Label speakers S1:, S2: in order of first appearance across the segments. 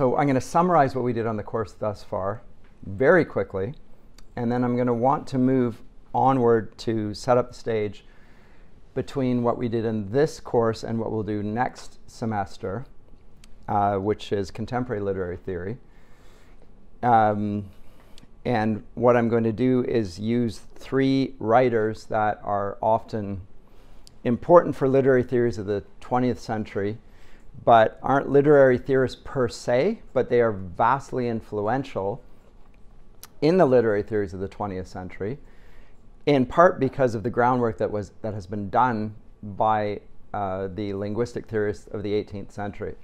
S1: so I'm going to summarize what we did on the course thus far very quickly, and then I'm going to want to move onward to set up the stage between what we did in this course and what we'll do next semester, uh, which is contemporary literary theory. Um, and what I'm going to do is use three writers that are often important for literary theories of the 20th century, but aren't literary theorists per se, but they are vastly influential in the literary theories of the 20th century, in part because of the groundwork that, was, that has been done by uh, the linguistic theorists of the 18th century.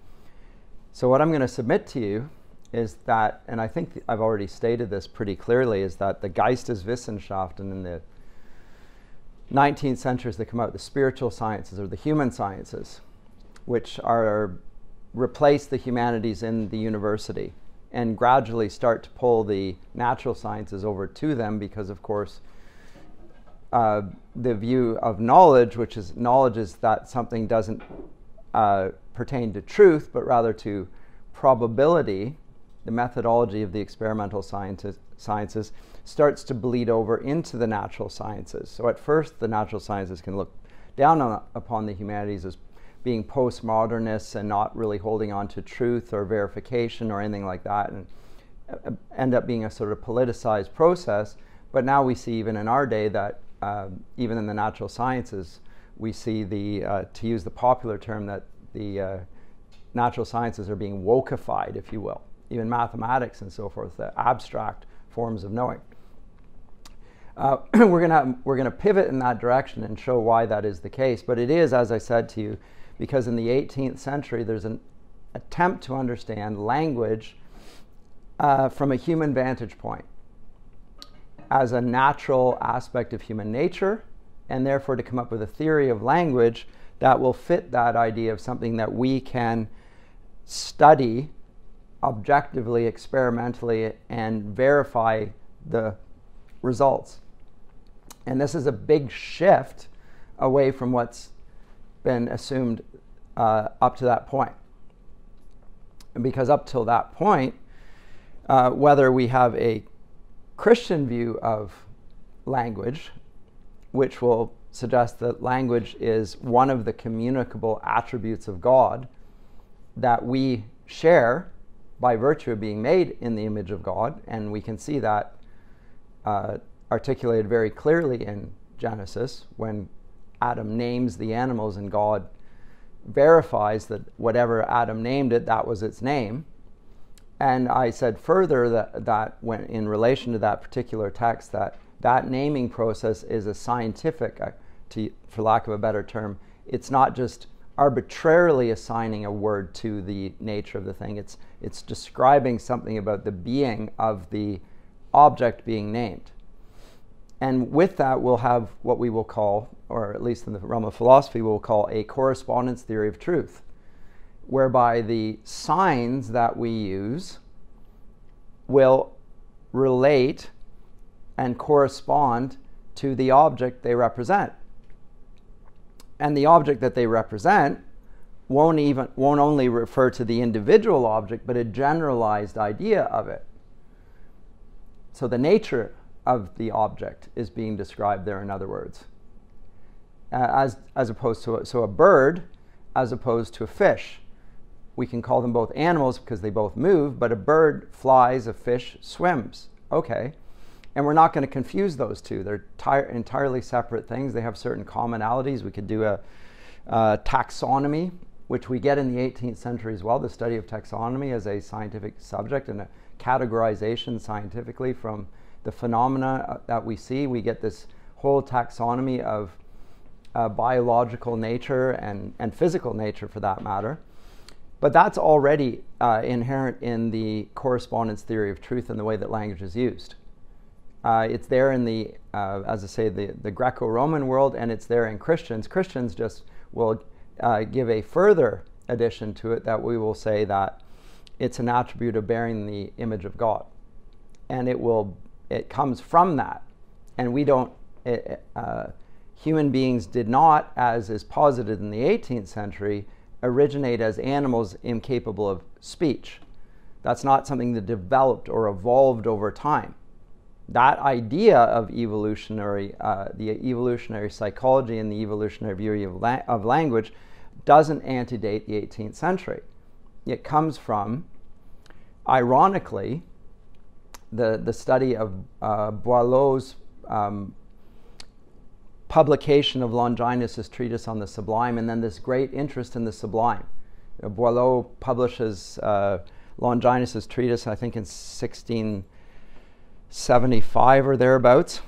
S1: So, what I'm going to submit to you is that, and I think I've already stated this pretty clearly, is that the Geisteswissenschaften in the 19th century, as they come out, the spiritual sciences or the human sciences, which are replace the humanities in the university and gradually start to pull the natural sciences over to them because, of course, uh, the view of knowledge, which is knowledge is that something doesn't uh, pertain to truth, but rather to probability, the methodology of the experimental sciences, sciences starts to bleed over into the natural sciences. So at first, the natural sciences can look down on, upon the humanities as being postmodernists and not really holding on to truth or verification or anything like that, and uh, end up being a sort of politicized process. But now we see, even in our day, that uh, even in the natural sciences, we see the, uh, to use the popular term, that the uh, natural sciences are being wokeified, if you will even mathematics and so forth, the abstract forms of knowing. Uh, we're going we're gonna pivot in that direction and show why that is the case. But it is, as I said to you, because in the 18th century there's an attempt to understand language uh, from a human vantage point as a natural aspect of human nature, and therefore to come up with a theory of language that will fit that idea of something that we can study objectively, experimentally, and verify the results. And this is a big shift away from what's been assumed uh, up to that point. Because up till that point, uh, whether we have a Christian view of language, which will suggest that language is one of the communicable attributes of God that we share by virtue of being made in the image of God, and we can see that uh, articulated very clearly in Genesis when Adam names the animals and God verifies that whatever Adam named it, that was its name. And I said further that, that when in relation to that particular text, that that naming process is a scientific, uh, to, for lack of a better term, it's not just arbitrarily assigning a word to the nature of the thing. It's, it's describing something about the being of the object being named. And with that, we'll have what we will call, or at least in the realm of philosophy, we'll call a correspondence theory of truth, whereby the signs that we use will relate and correspond to the object they represent. And the object that they represent won't even won't only refer to the individual object but a generalized idea of it. So the nature of the object is being described there in other words as as opposed to a, so a bird as opposed to a fish we can call them both animals because they both move but a bird flies a fish swims okay and we're not going to confuse those two. They're entirely separate things. They have certain commonalities. We could do a, a taxonomy, which we get in the 18th century as well, the study of taxonomy as a scientific subject and a categorization scientifically from the phenomena uh, that we see. We get this whole taxonomy of uh, biological nature and, and physical nature for that matter. But that's already uh, inherent in the correspondence theory of truth and the way that language is used. Uh, it's there in the, uh, as I say, the, the Greco Roman world, and it's there in Christians. Christians just will uh, give a further addition to it that we will say that it's an attribute of bearing the image of God. And it will, it comes from that. And we don't, it, uh, human beings did not, as is posited in the 18th century, originate as animals incapable of speech. That's not something that developed or evolved over time. That idea of evolutionary, uh, the evolutionary psychology and the evolutionary view of, la- of language doesn't antedate the 18th century. It comes from, ironically, the, the study of uh, Boileau's um, publication of Longinus' treatise on the sublime, and then this great interest in the sublime. You Boileau publishes uh, Longinus' treatise, I think, in 1675 or thereabouts.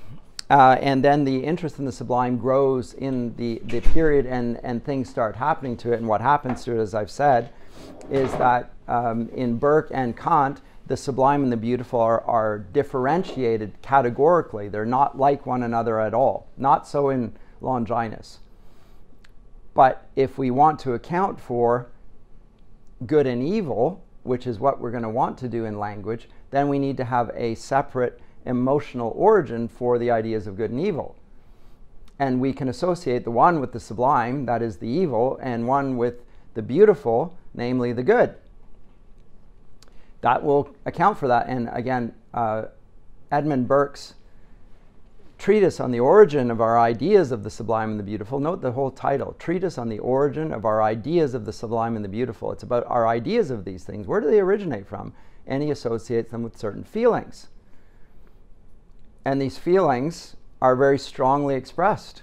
S1: Uh, and then the interest in the sublime grows in the, the period, and, and things start happening to it. And what happens to it, as I've said, is that um, in Burke and Kant, the sublime and the beautiful are, are differentiated categorically. They're not like one another at all. Not so in Longinus. But if we want to account for good and evil, which is what we're going to want to do in language, then we need to have a separate emotional origin for the ideas of good and evil. And we can associate the one with the sublime, that is the evil, and one with the beautiful, namely the good that will account for that. And again, uh, Edmund Burke's treatise on the origin of our ideas of the sublime and the beautiful. Note the whole title Treatise on the Origin of Our Ideas of the Sublime and the Beautiful. It's about our ideas of these things. Where do they originate from? And he associates them with certain feelings. And these feelings are very strongly expressed.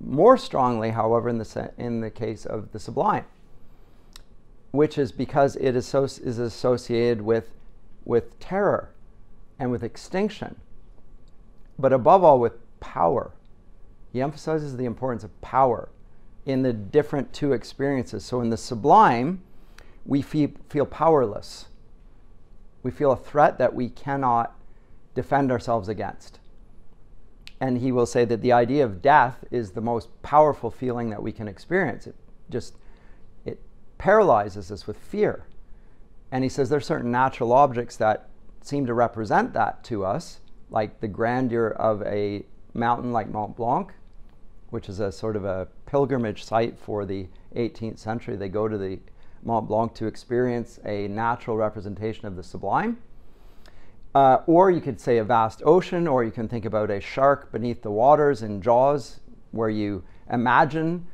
S1: More strongly, however, in the, in the case of the sublime which is because it is, so, is associated with, with terror and with extinction, but above all with power. He emphasizes the importance of power in the different two experiences. So in the sublime, we feel, feel powerless. We feel a threat that we cannot defend ourselves against. And he will say that the idea of death is the most powerful feeling that we can experience. It just paralyzes us with fear. And he says there are certain natural objects that seem to represent that to us, like the grandeur of a mountain like Mont Blanc, which is a sort of a pilgrimage site for the 18th century. They go to the Mont Blanc to experience a natural representation of the sublime. Uh, or you could say a vast ocean, or you can think about a shark beneath the waters in Jaws, where you imagine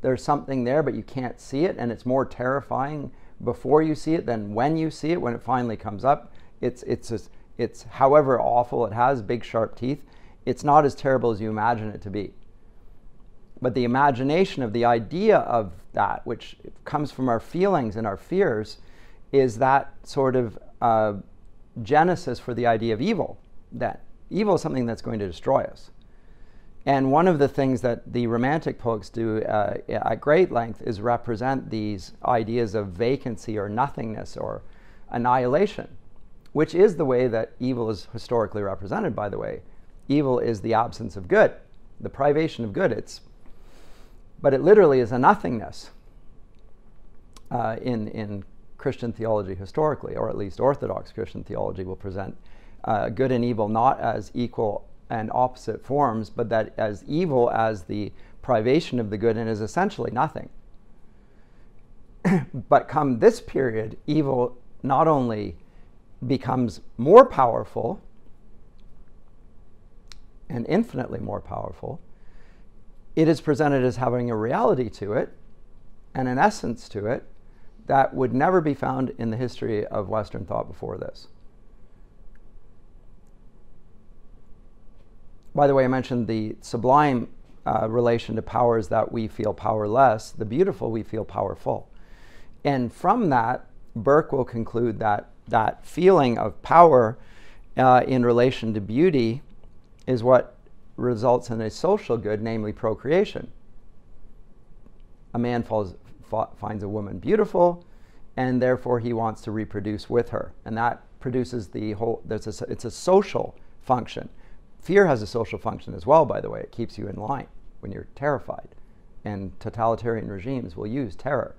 S1: there's something there, but you can't see it, and it's more terrifying before you see it than when you see it. When it finally comes up, it's it's it's however awful it has big sharp teeth. It's not as terrible as you imagine it to be. But the imagination of the idea of that, which comes from our feelings and our fears, is that sort of uh, genesis for the idea of evil. That evil is something that's going to destroy us. And one of the things that the Romantic poets do uh, at great length is represent these ideas of vacancy or nothingness or annihilation, which is the way that evil is historically represented, by the way. Evil is the absence of good, the privation of good. It's, but it literally is a nothingness uh, in, in Christian theology historically, or at least Orthodox Christian theology will present uh, good and evil not as equal and opposite forms, but that as evil as the privation of the good and is essentially nothing. but come this period, evil not only becomes more powerful and infinitely more powerful, it is presented as having a reality to it and an essence to it that would never be found in the history of Western thought before this. By the way, I mentioned the sublime uh, relation to power is that we feel powerless, the beautiful we feel powerful. And from that, Burke will conclude that that feeling of power uh, in relation to beauty is what results in a social good, namely procreation. A man falls, fa- finds a woman beautiful, and therefore he wants to reproduce with her, and that produces the whole. There's a, it's a social function. Fear has a social function as well, by the way. It keeps you in line when you're terrified. And totalitarian regimes will use terror.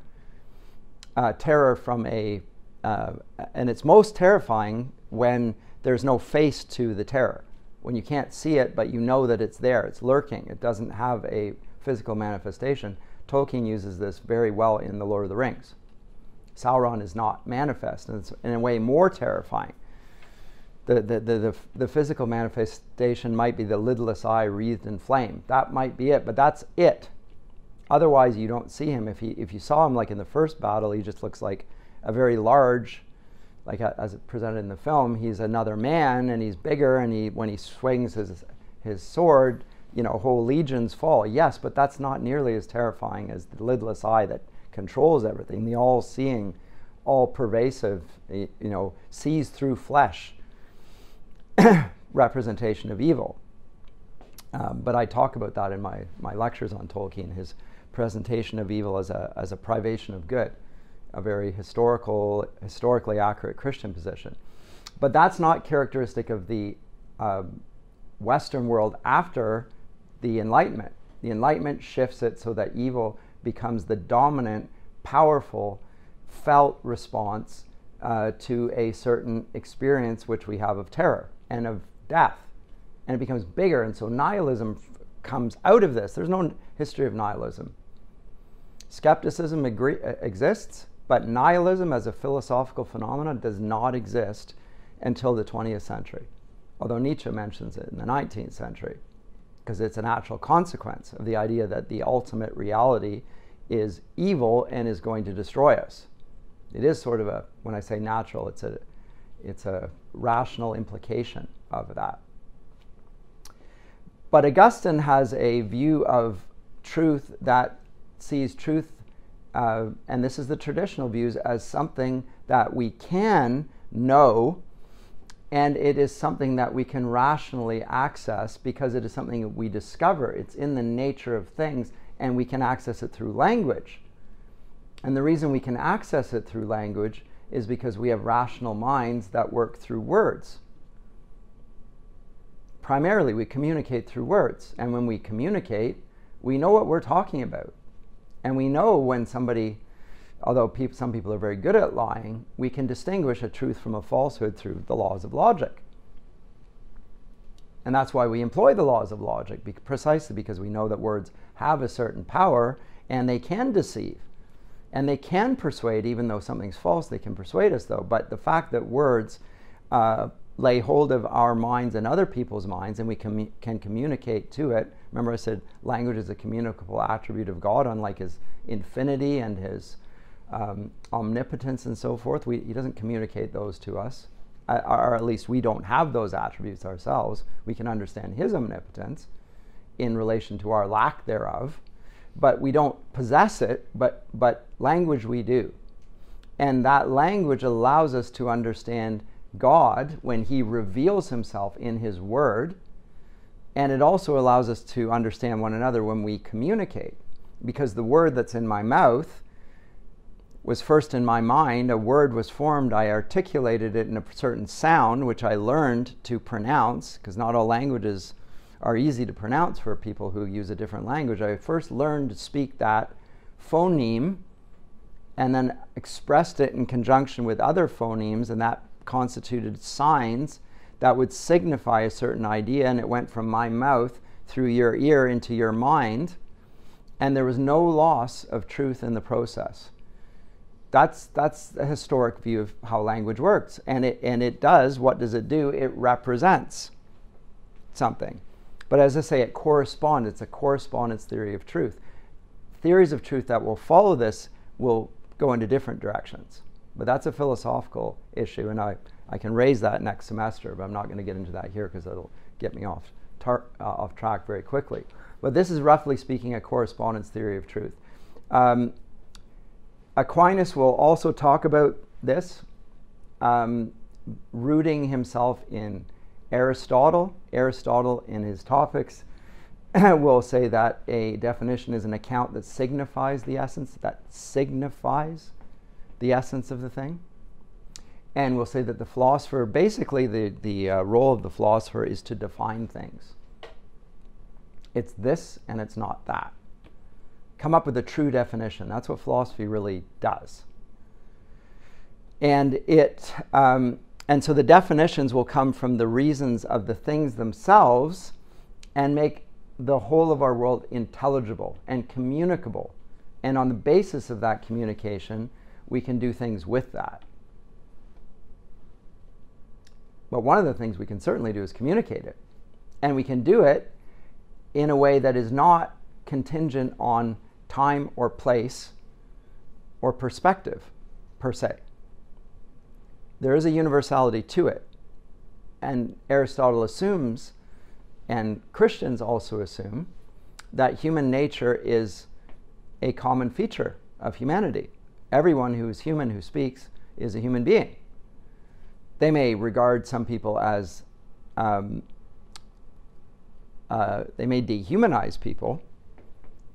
S1: Uh, terror from a, uh, and it's most terrifying when there's no face to the terror. When you can't see it, but you know that it's there, it's lurking, it doesn't have a physical manifestation. Tolkien uses this very well in The Lord of the Rings. Sauron is not manifest, and it's in a way more terrifying. The, the, the, the, physical manifestation might be the lidless eye wreathed in flame. That might be it, but that's it. Otherwise, you don't see him. If, he, if you saw him like in the first battle, he just looks like a very large, like as presented in the film, he's another man and he's bigger, and he, when he swings his, his sword, you know, whole legions fall. Yes, but that's not nearly as terrifying as the lidless eye that controls everything, the all seeing, all pervasive, you know, sees through flesh representation of evil. Um, but I talk about that in my, my lectures on Tolkien, his presentation of evil as a, as a privation of good, a very historical, historically accurate Christian position. But that's not characteristic of the uh, Western world after the Enlightenment. The Enlightenment shifts it so that evil becomes the dominant, powerful, felt response uh, to a certain experience which we have of terror and of death. And it becomes bigger. And so nihilism comes out of this. There's no history of nihilism. Skepticism agree- uh, exists, but nihilism as a philosophical phenomenon does not exist until the 20th century, although Nietzsche mentions it in the 19th century because it's a natural consequence of the idea that the ultimate reality is evil and is going to destroy us. It is sort of a, when I say natural, it's a, it's a rational implication of that. But Augustine has a view of truth that sees truth, uh, and this is the traditional views, as something that we can know and it is something that we can rationally access because it is something that we discover. It's in the nature of things, and we can access it through language. And the reason we can access it through language is because we have rational minds that work through words. Primarily, we communicate through words. And when we communicate, we know what we're talking about. And we know when somebody although some people are very good at lying, we can distinguish a truth from a falsehood through the laws of logic. And that's why we employ the laws of logic, be- precisely because we know that words have a certain power and they can deceive. And they can persuade, even though something's false, they can persuade us, though. But the fact that words uh, lay hold of our minds and other people's minds and we com- can communicate to it. Remember, I said language is a communicable attribute of God, unlike his infinity and his um, omnipotence and so forth. We, he doesn't communicate those to us, uh, or at least we don't have those attributes ourselves. We can understand his omnipotence in relation to our lack thereof, but we don't possess it, but, but language we do. And that language allows us to understand God when he reveals himself in his word. And it also allows us to understand one another when we communicate. Because the word that's in my mouth was first in my mind. A word was formed. I articulated it in a certain sound, which I learned to pronounce, because not all languages are easy to pronounce for people who use a different language. I first learned to speak that phoneme and then expressed it in conjunction with other phonemes, and that constituted signs that would signify a certain idea, and it went from my mouth through your ear into your mind, and there was no loss of truth in the process. That's that's a historic view of how language works and it and it does. What does it do? It represents something but as i say it corresponds it's a correspondence theory of truth. Theories of truth that will follow this will go into different directions. But that's a philosophical issue and i i can raise that next semester but i'm not going to get into that here because it'll get me off tar- uh, off track very quickly. But this is roughly speaking a correspondence theory of truth. Um, Aquinas will also talk about this, um, rooting himself in Aristotle. Aristotle, in his topics, will say that a definition is an account that signifies the essence, that signifies the essence of the thing. And we'll say that the philosopher, basically, the, the uh, role of the philosopher is to define things. It's this and it's not that come up with a true definition. That's what philosophy really does. And it, um, and so the definitions will come from the reasons of the things themselves, and make the whole of our world intelligible and communicable. And on the basis of that communication, we can do things with that. But one of the things we can certainly do is communicate it. And we can do it in a way that is not contingent on time or place or perspective per se. There is a universality to it. And Aristotle assumes, and Christians also assume, that human nature is a common feature of humanity. Everyone who is human who speaks is a human being. They may regard some people as, um, uh, they may dehumanize people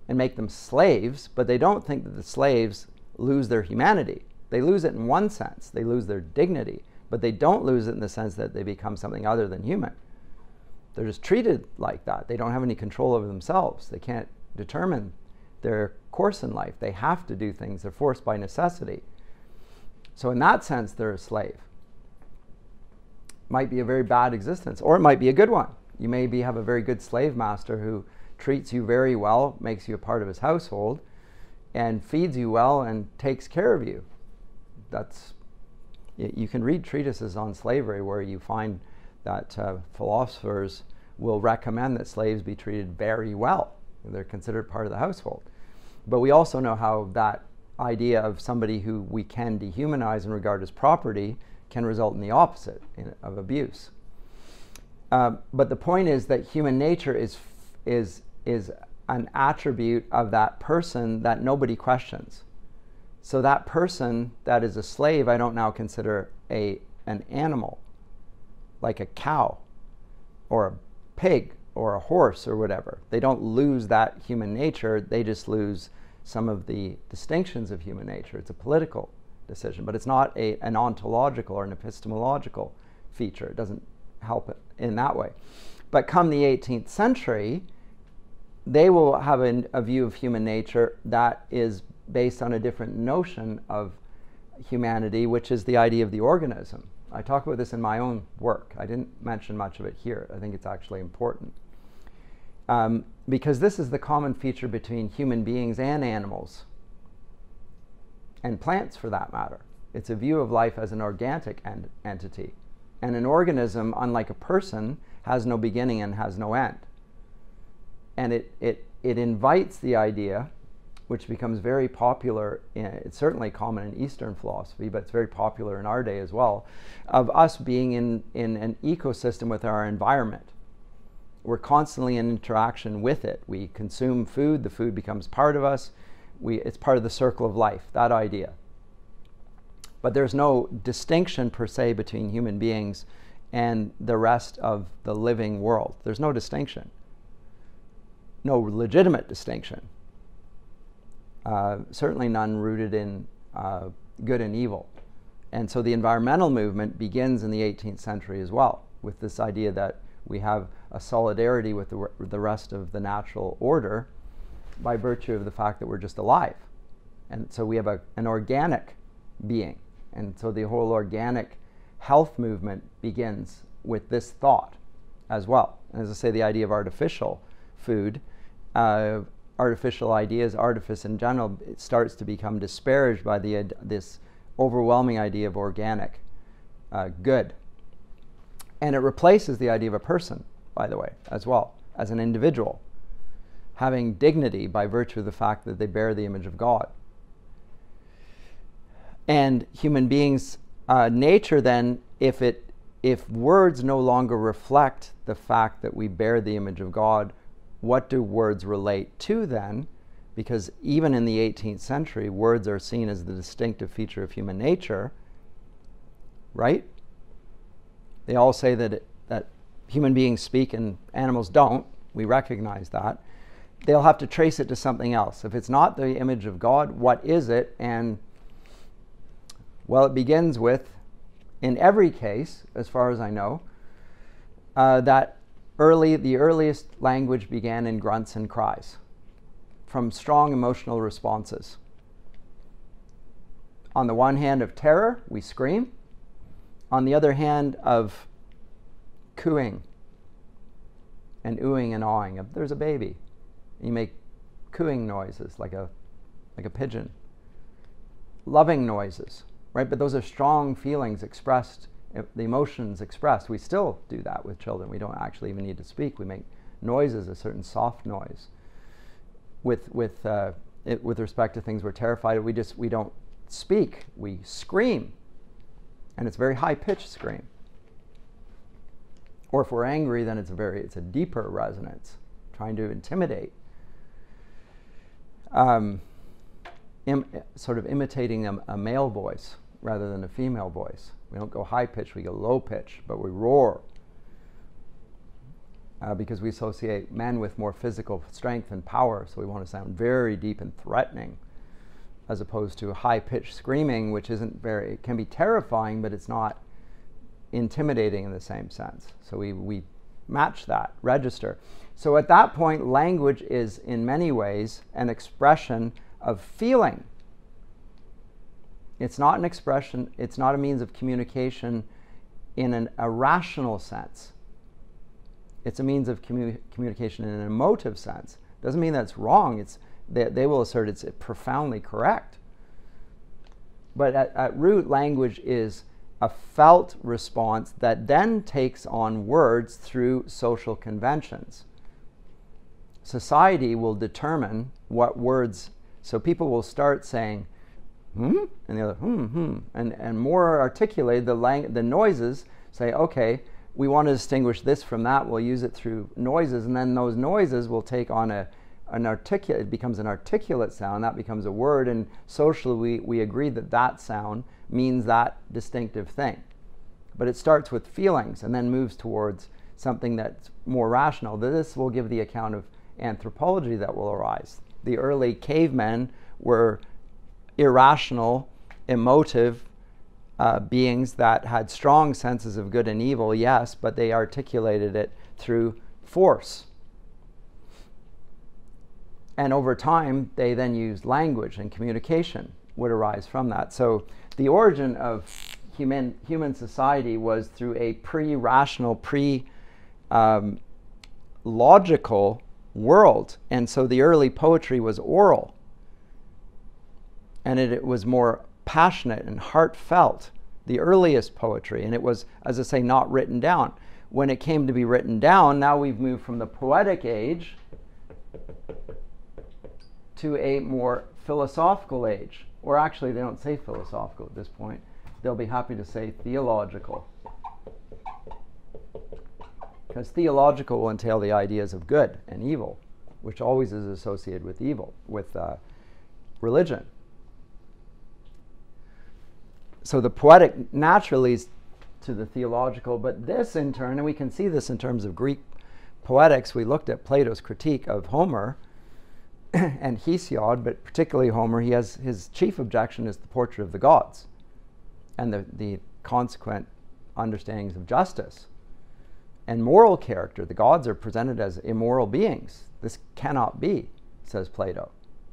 S1: and make them slaves, but they don't think that the slaves lose their humanity. They lose it in one sense, they lose their dignity, but they don't lose it in the sense that they become something other than human. They're just treated like that. They don't have any control over themselves. They can't determine their course in life. They have to do things, they're forced by necessity. So, in that sense, they're a slave. Might be a very bad existence, or it might be a good one. You may be, have a very good slave master who treats you very well, makes you a part of his household, and feeds you well and takes care of you. That's you can read treatises on slavery where you find that uh, philosophers will recommend that slaves be treated very well. They're considered part of the household. But we also know how that idea of somebody who we can dehumanize and regard as property can result in the opposite in, of abuse. Uh, but the point is that human nature is, is, is an attribute of that person that nobody questions. So that person that is a slave, I don't now consider a, an animal, like a cow or a pig or a horse or whatever. They don't lose that human nature, they just lose some of the distinctions of human nature. It's a political decision, but it's not a, an ontological or an epistemological feature. It doesn't help it in that way. But come the 18th century, they will have a, a view of human nature that is based on a different notion of humanity, which is the idea of the organism. I talk about this in my own work. I didn't mention much of it here. I think it's actually important. Um, because this is the common feature between human beings and animals, and plants for that matter. It's a view of life as an organic en- entity. And an organism, unlike a person, has no beginning and has no end. And it, it, it invites the idea which becomes very popular. In, it's certainly common in Eastern philosophy, but it's very popular in our day as well, of us being in, in an ecosystem with our environment. We're constantly in interaction with it. We consume food, the food becomes part of us. We, it's part of the circle of life, that idea. But there's no distinction per se between human beings and the rest of the living world. There's no distinction, no legitimate distinction uh, certainly none rooted in uh, good and evil. And so the environmental movement begins in the 18th century as well, with this idea that we have a solidarity with the, the rest of the natural order by virtue of the fact that we're just alive. And so we have a, an organic being. And so the whole organic health movement begins with this thought as well. And as I say, the idea of artificial food uh, artificial ideas, artifice in general, it starts to become disparaged by the, this overwhelming idea of organic uh, good. And it replaces the idea of a person, by the way, as well, as an individual, having dignity by virtue of the fact that they bear the image of God. And human beings' uh, nature, then, if it if words no longer reflect the fact that we bear the image of God, what do words relate to then? Because even in the 18th century, words are seen as the distinctive feature of human nature, right? They all say that, it, that human beings speak and animals don't. We recognize that. They'll have to trace it to something else. If it's not the image of God, what is it? And, well, it begins with, in every case, as far as I know, uh, that Early, the earliest language began in grunts and cries from strong emotional responses. On the one hand, of terror, we scream. On the other hand, of cooing and oohing and awing. If there's a baby, you make cooing noises like a, like a pigeon. loving noises, right? But those are strong feelings expressed, the emotions expressed. We still do that with children. We don't actually even need to speak. We make noises, a certain soft noise. With, with, uh, it, with respect to things we're terrified of, we just we don't speak. We scream, and it's a very high pitched scream. Or if we're angry, then it's a very it's a deeper resonance, trying to intimidate. Um, Im, sort of imitating a, a, male voice rather than a female voice. We don't go high pitch, we go low pitch, but we roar. Uh, because we associate men with more physical strength and power, so we want to sound very deep and threatening, as opposed to high pitched screaming, which isn't very, it can be terrifying, but it's not intimidating in the same sense. So we, we match that, register. So at that point, language is in many ways an expression of feeling. It's not an expression, it's not a means of communication in an, a rational sense. It's a means of commu- communication in an emotive sense. Doesn't mean that's wrong. It's, they, they will assert it's profoundly correct. But at, at root, language is a felt response that then takes on words through social conventions. Society will determine what words, so people will start saying, hmm, and the other, hmm, hmm, and, and more articulated, the, lang- the noises say, okay, we want to distinguish this from that, we'll use it through noises, and then those noises will take on a, an articulate, it becomes an articulate sound, that becomes a word, and socially we, we agree that that sound means that distinctive thing. But it starts with feelings and then moves towards something that's more rational. This will give the account of anthropology that will arise. The early cavemen were irrational, emotive uh, beings that had strong senses of good and evil, yes, but they articulated it through force. And over time, they then used language and communication would arise from that. So the origin of human, human society was through a pre rational, pre um, logical world. And so the early poetry was oral. And it, it, was more passionate and heartfelt, the earliest poetry. And it was, as I say, not written down. When it came to be written down, now we've moved from the poetic age to a more philosophical age or actually they don't say philosophical at this point, they'll be happy to say theological. Because theological will entail the ideas of good and evil, which always is associated with evil, with uh, religion. So the poetic naturally leads to the theological, but this in turn, and we can see this in terms of Greek poetics, we looked at Plato's critique of Homer and Hesiod, but particularly Homer, he has his chief objection is the portrait of the gods and the, the consequent understandings of justice and moral character. The gods are presented as immoral beings. This cannot be, says Plato.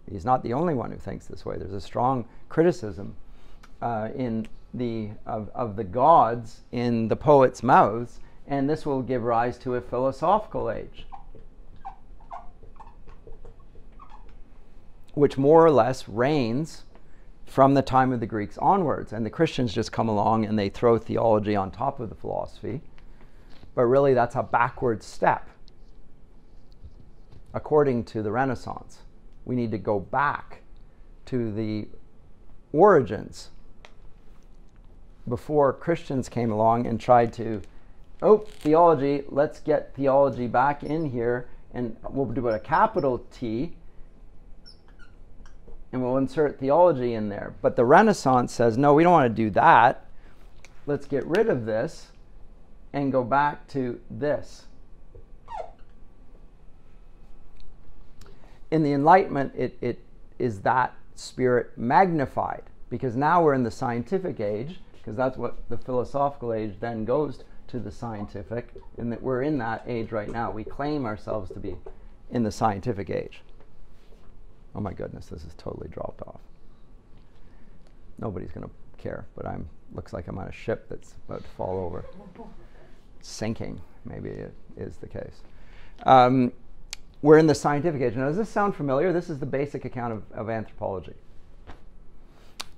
S1: He's not the only one who thinks this way. There's a strong criticism uh, in the of, of the gods in the poets' mouths, and this will give rise to a philosophical age. which more or less reigns from the time of the Greeks onwards. And the Christians just come along and they throw theology on top of the philosophy. But really, that's a backward step according to the Renaissance. We need to go back to the origins before Christians came along and tried to, oh, theology, let's get theology back in here and we'll do a capital T and we'll insert theology in there. But the Renaissance says, no, we don't want to do that. Let's get rid of this and go back to this. In the Enlightenment, it, it is that spirit magnified because now we're in the scientific age, because that's what the philosophical age then goes to the scientific, and that we're in that age right now. We claim ourselves to be in the scientific age. Oh my goodness, this is totally dropped off. Nobody's going to care, but I'm looks like I'm on a ship that's about to fall over. Sinking, maybe it is the case. Um, we're in the scientific age. Now, does this sound familiar? This is the basic account of, of anthropology.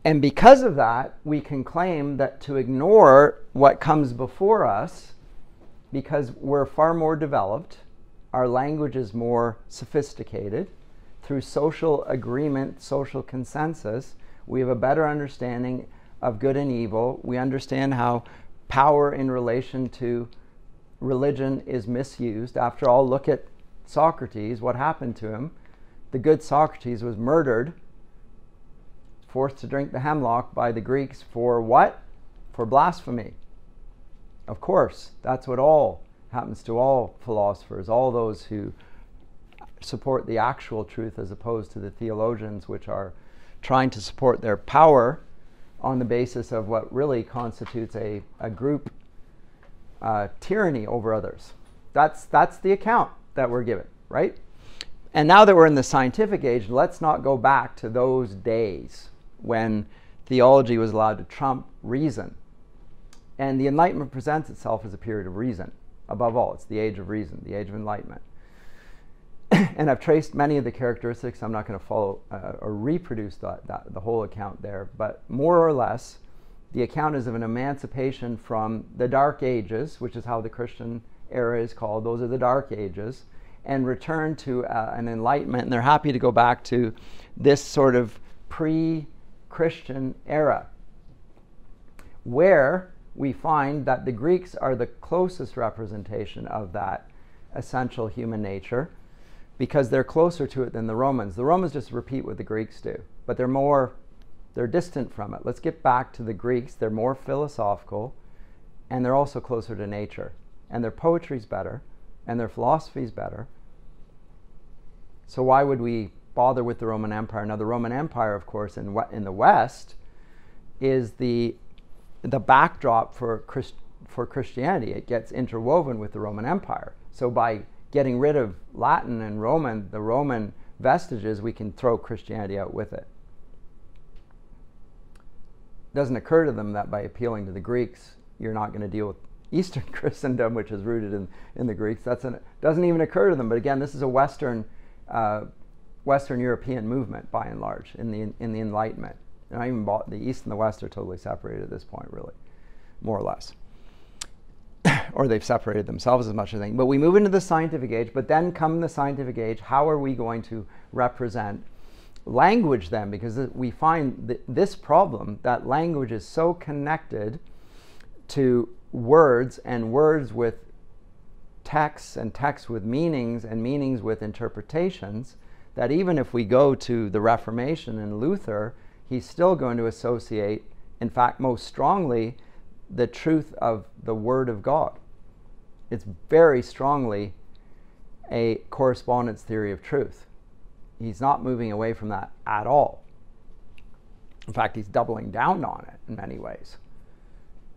S1: And because of that, we can claim that to ignore what comes before us, because we're far more developed, our language is more sophisticated, through social agreement, social consensus, we have a better understanding of good and evil. We understand how power in relation to religion is misused. After all, look at Socrates, what happened to him. The good Socrates was murdered, forced to drink the hemlock by the Greeks for what? For blasphemy. Of course, that's what all happens to all philosophers, all those who support the actual truth as opposed to the theologians which are trying to support their power on the basis of what really constitutes a, a group uh, tyranny over others. That's, that's the account that we're given, right? And now that we're in the scientific age, let's not go back to those days when theology was allowed to trump reason. And the Enlightenment presents itself as a period of reason. Above all, it's the age of reason, the age of enlightenment. and I've traced many of the characteristics. I'm not going to follow uh, or reproduce that, that, the whole account there, but more or less, the account is of an emancipation from the Dark Ages, which is how the Christian era is called. Those are the Dark Ages, and return to uh, an enlightenment. And they're happy to go back to this sort of pre Christian era, where we find that the Greeks are the closest representation of that essential human nature because they're closer to it than the Romans. The Romans just repeat what the Greeks do, but they're more they're distant from it. Let's get back to the Greeks. They're more philosophical and they're also closer to nature. And their poetry's better and their philosophy's better. So why would we bother with the Roman Empire? Now the Roman Empire, of course, in in the West is the the backdrop for Christ, for Christianity. It gets interwoven with the Roman Empire. So by getting rid of Latin and Roman, the Roman vestiges, we can throw Christianity out with it. it doesn't occur to them that by appealing to the Greeks, you're not going to deal with Eastern Christendom, which is rooted in, in the Greeks. That doesn't even occur to them. But again, this is a Western, uh, Western European movement by and large in the, in the Enlightenment. And I even bought the East and the West are totally separated at this point, really, more or less. or they've separated themselves as much as anything. But we move into the scientific age, but then come the scientific age, how are we going to represent language then? Because we find th- this problem that language is so connected to words and words with texts and texts with meanings and meanings with interpretations that even if we go to the Reformation and Luther, he's still going to associate, in fact, most strongly, the truth of the Word of God. It's very strongly a correspondence theory of truth. He's not moving away from that at all. In fact, he's doubling down on it in many ways.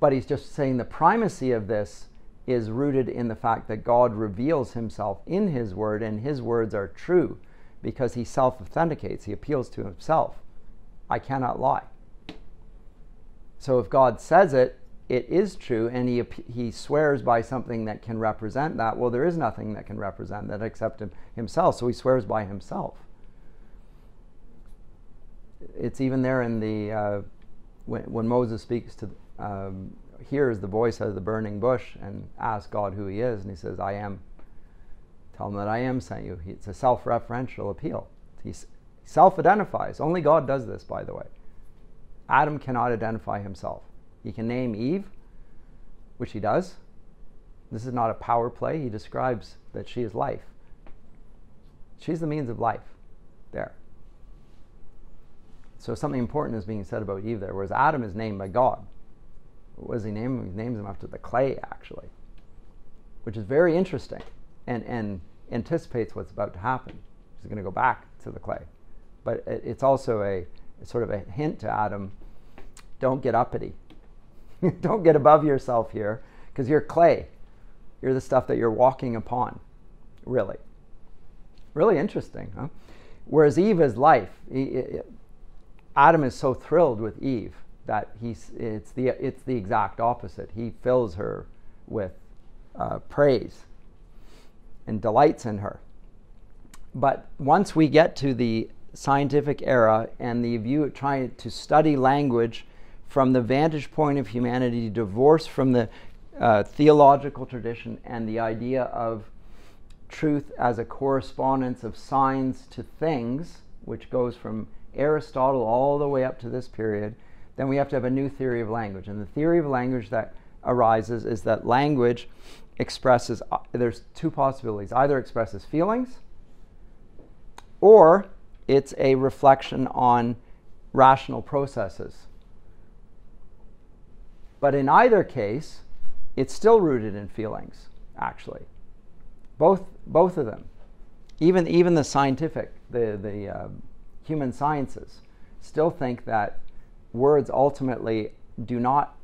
S1: But he's just saying the primacy of this is rooted in the fact that God reveals himself in his word and his words are true because he self authenticates, he appeals to himself. I cannot lie. So if God says it, it is true and he, he swears by something that can represent that, well, there is nothing that can represent that except him, himself. So he swears by himself. It's even there in the, uh, when, when, Moses speaks to, um, hears the voice of the burning bush and asks God who he is, and he says, I am. Tell him that I am sent you. It's a self referential appeal. He self identifies. Only God does this, by the way. Adam cannot identify himself. He can name Eve, which he does. This is not a power play. He describes that she is life. She's the means of life there. So something important is being said about Eve there, whereas Adam is named by God. What he name him? He names him after the clay, actually, which is very interesting and, and anticipates what's about to happen. He's going to go back to the clay. But it, it's also a sort of a hint to Adam don't get uppity. Don't get above yourself here because you're clay. You're the stuff that you're walking upon, really. Really interesting, huh? Whereas Eve is life. Adam is so thrilled with Eve that he's, it's, the, it's the exact opposite. He fills her with uh, praise and delights in her. But once we get to the scientific era and the view of trying to study language from the vantage point of humanity, divorced from the uh, theological tradition and the idea of truth as a correspondence of signs to things, which goes from Aristotle all the way up to this period, then we have to have a new theory of language. And the theory of language that arises is that language expresses, uh, there's two possibilities either expresses feelings or it's a reflection on rational processes. But in either case, it's still rooted in feelings, actually. Both, both of them. Even, even the scientific, the, the uh, human sciences, still think that words ultimately do not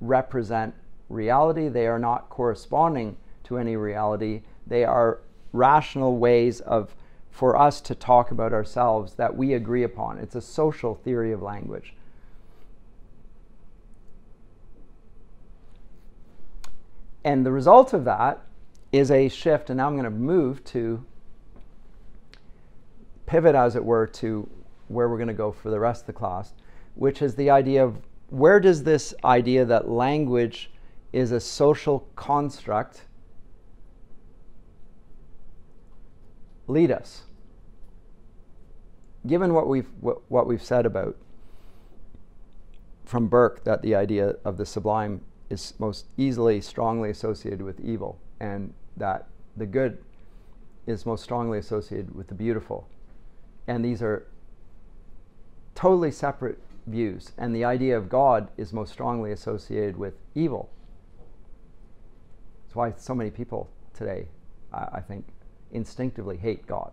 S1: represent reality. They are not corresponding to any reality. They are rational ways of for us to talk about ourselves that we agree upon. It's a social theory of language. And the result of that is a shift, and now I'm going to move to pivot, as it were, to where we're going to go for the rest of the class, which is the idea of where does this idea that language is a social construct lead us? Given what we've, what, what we've said about from Burke that the idea of the sublime is most easily strongly associated with evil, and that the good is most strongly associated with the beautiful. And these are totally separate views, and the idea of God is most strongly associated with evil. That's why so many people today, I, I think, instinctively hate God.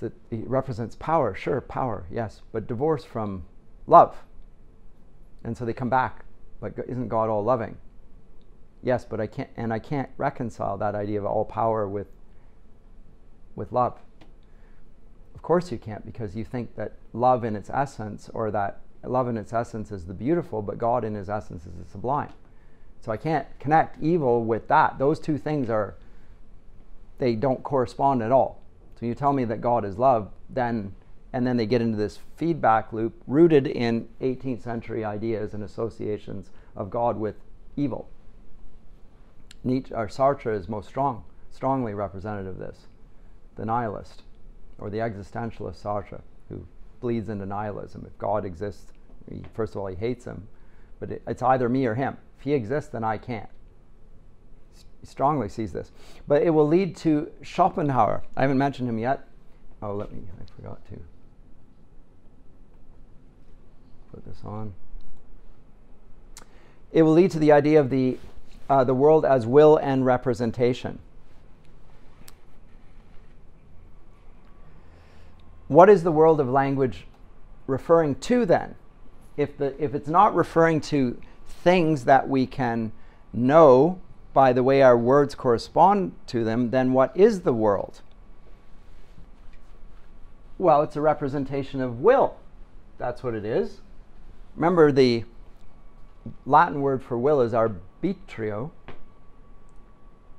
S1: That he represents power, sure, power, yes, but divorce from love. And so they come back, but isn't God all loving? Yes, but I can't, and I can't reconcile that idea of all power with, with love. Of course you can't, because you think that love in its essence, or that love in its essence is the beautiful, but God in his essence is the sublime. So I can't connect evil with that. Those two things are they don't correspond at all. So you tell me that God is love, then and then they get into this feedback loop rooted in 18th century ideas and associations of God with evil. Nietzsche or Sartre is most strong, strongly representative of this. The nihilist or the existentialist Sartre, who bleeds into nihilism. If God exists, he, first of all, he hates him, but it, it's either me or him. If he exists, then I can't He strongly sees this. But it will lead to Schopenhauer. I haven't mentioned him yet. Oh, let me, I forgot to put this on. It will lead to the idea of the, uh, the world as will and representation. What is the world of language referring to then? If, the, if it's not referring to things that we can know by the way our words correspond to them, then what is the world? Well, it's a representation of will. That's what it is. Remember, the Latin word for will is arbitrio.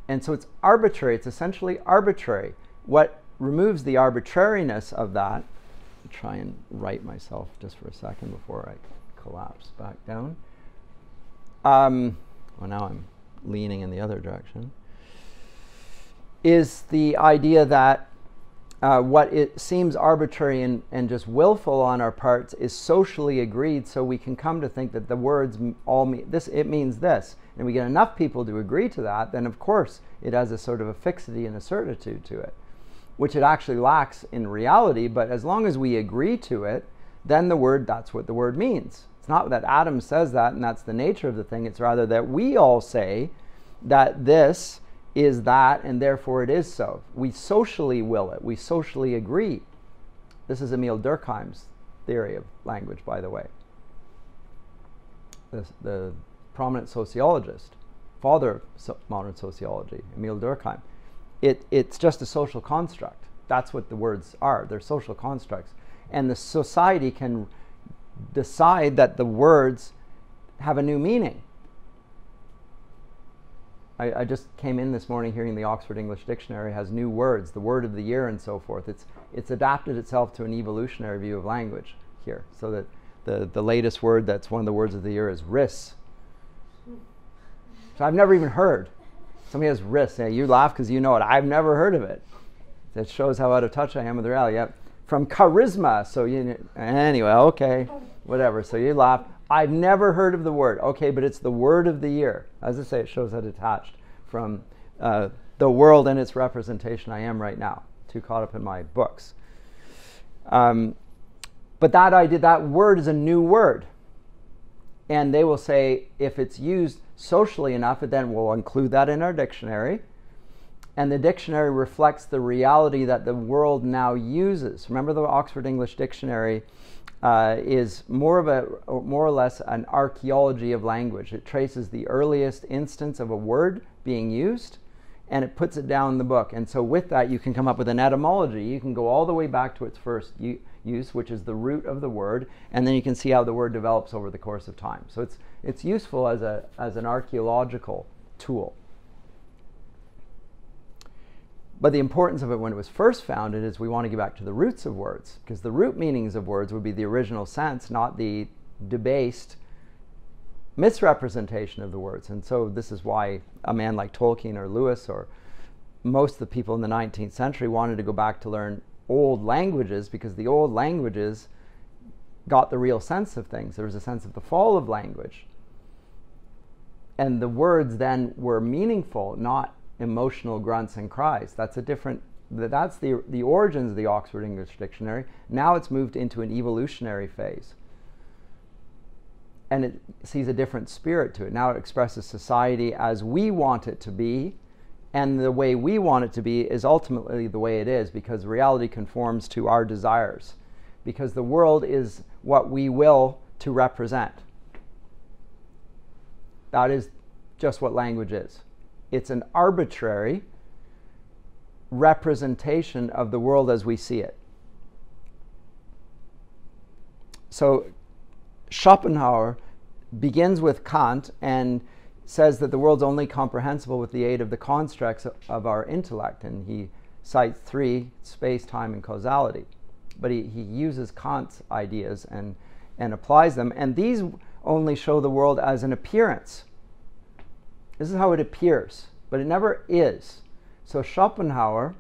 S1: And so it's arbitrary. It's essentially arbitrary. What removes the arbitrariness of that, try and right myself just for a second before I collapse back down. Um, well, now I'm leaning in the other direction, is the idea that uh, what it seems arbitrary and, and just willful on our parts is socially agreed, so we can come to think that the words all mean this. It means this, and we get enough people to agree to that, then of course it has a sort of a fixity and a certitude to it, which it actually lacks in reality. But as long as we agree to it, then the word that's what the word means It's not that Adam says that and that's the nature of the thing. It's rather that we all say that this is that and therefore it is so. We socially will it, we socially agree. This is Emile Durkheim's theory of language, by the way. The, the prominent sociologist, father of modern sociology, Emile Durkheim. It, it's just a social construct. That's what the words are. They're social constructs. And the society can decide that the words have a new meaning. I, I, just came in this morning hearing the Oxford English Dictionary has new words, the word of the year, and so forth. It's it's adapted itself to an evolutionary view of language here, so that the the latest word that's one of the words of the year is rizz. So I've never even heard. Somebody has rizz. Yeah, you laugh because you know it. I've never heard of it. That shows how out of touch I am with reality. Yep. From charisma. So you anyway, okay, whatever. So you laugh. I've never heard of the word. Okay, but it's the word of the year. As I say, it shows how detached from uh, the world and its representation I am right now. Too caught up in my books. Um, but that idea, that word is a new word. And they will say if it's used socially enough, then we'll include that in our dictionary. And the dictionary reflects the reality that the world now uses. Remember the Oxford English Dictionary uh, is more of a more or less an archaeology of language. It traces the earliest instance of a word being used, and it puts it down in the book. And so with that, you can come up with an etymology. You can go all the way back to its first use, which is the root of the word, and then you can see how the word develops over the course of time. So it's it's useful as a as an archaeological tool. But the importance of it when it was first founded is we want to get back to the roots of words, because the root meanings of words would be the original sense, not the debased misrepresentation of the words. And so this is why a man like Tolkien or Lewis or most of the people in the 19th century wanted to go back to learn old languages because the old languages got the real sense of things. There was a sense of the fall of language. And the words then were meaningful, not emotional grunts and cries. That's a different that's the the origins of the Oxford English Dictionary. Now it's moved into an evolutionary phase. And it sees a different spirit to it. Now it expresses society as we want it to be, and the way we want it to be is ultimately the way it is because reality conforms to our desires. Because the world is what we will to represent. That is just what language is it's an arbitrary representation of the world as we see it. So Schopenhauer begins with Kant and says that the world's only comprehensible with the aid of the constructs of our intellect. And he cites three space, time, and causality. But he, he uses Kant's ideas and, and applies them. And these only show the world as an appearance. This is how it appears, but it never is. So Schopenhauer,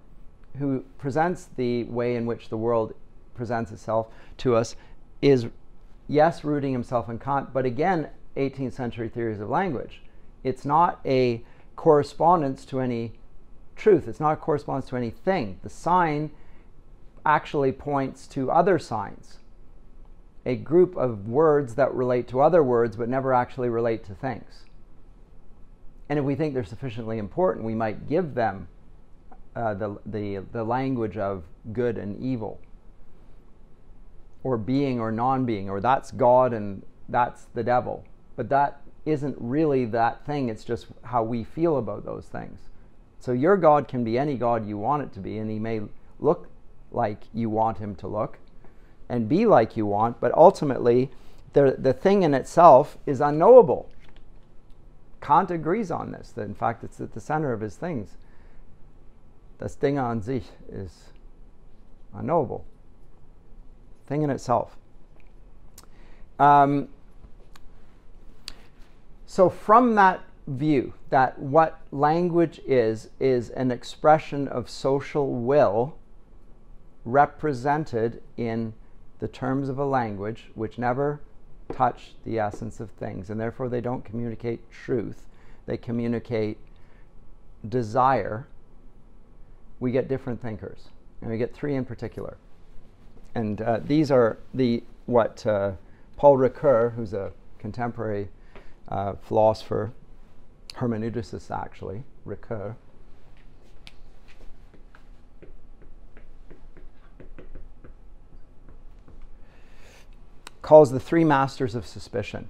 S1: who presents the way in which the world presents itself to us, is yes, rooting himself in Kant, but again, 18th century theories of language. It's not a correspondence to any truth, it's not a correspondence to anything. The sign actually points to other signs, a group of words that relate to other words but never actually relate to things. And if we think they're sufficiently important, we might give them uh, the, the, the language of good and evil, or being or non being, or that's God and that's the devil. But that isn't really that thing, it's just how we feel about those things. So your God can be any God you want it to be, and he may look like you want him to look and be like you want, but ultimately, the, the thing in itself is unknowable. Kant agrees on this, that in fact it's at the center of his things. Das Ding an sich is unknowable, thing in itself. Um, so, from that view, that what language is, is an expression of social will represented in the terms of a language, which never touch the essence of things, and therefore they don't communicate truth. They communicate desire. We get different thinkers, and we get three in particular. And uh, these are the what uh, Paul Ricoeur, who's a contemporary uh, philosopher, hermeneuticist actually, Ricoeur, calls the three masters of suspicion.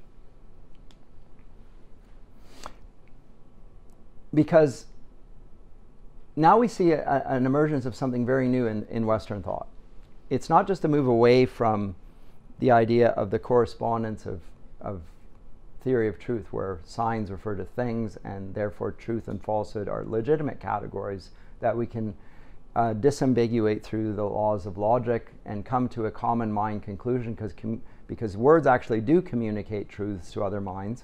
S1: Because now we see a, an emergence of something very new in, in Western thought. It's not just a move away from the idea of the correspondence of, of theory of truth where signs refer to things and therefore truth and falsehood are legitimate categories that we can uh, disambiguate through the laws of logic and come to a common mind conclusion because com- because words actually do communicate truths to other minds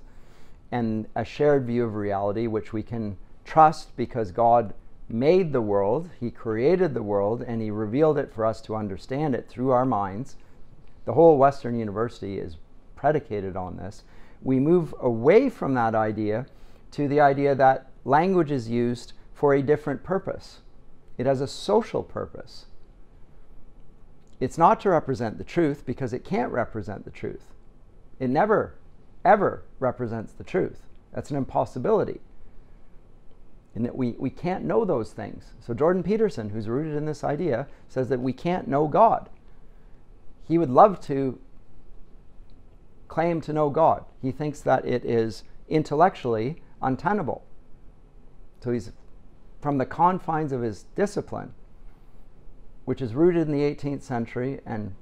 S1: and a shared view of reality which we can trust because God made the world, he created the world and he revealed it for us to understand it through our minds. The whole Western University is predicated on this. We move away from that idea to the idea that language is used for a different purpose. It has a social purpose. It's not to represent the truth because it can't represent the truth. It never, ever represents the truth. That's an impossibility. And that we, we can't know those things. So, Jordan Peterson, who's rooted in this idea, says that we can't know God. He would love to claim to know God. He thinks that it is intellectually untenable. So, he's from the confines of his discipline, which is rooted in the 18th century and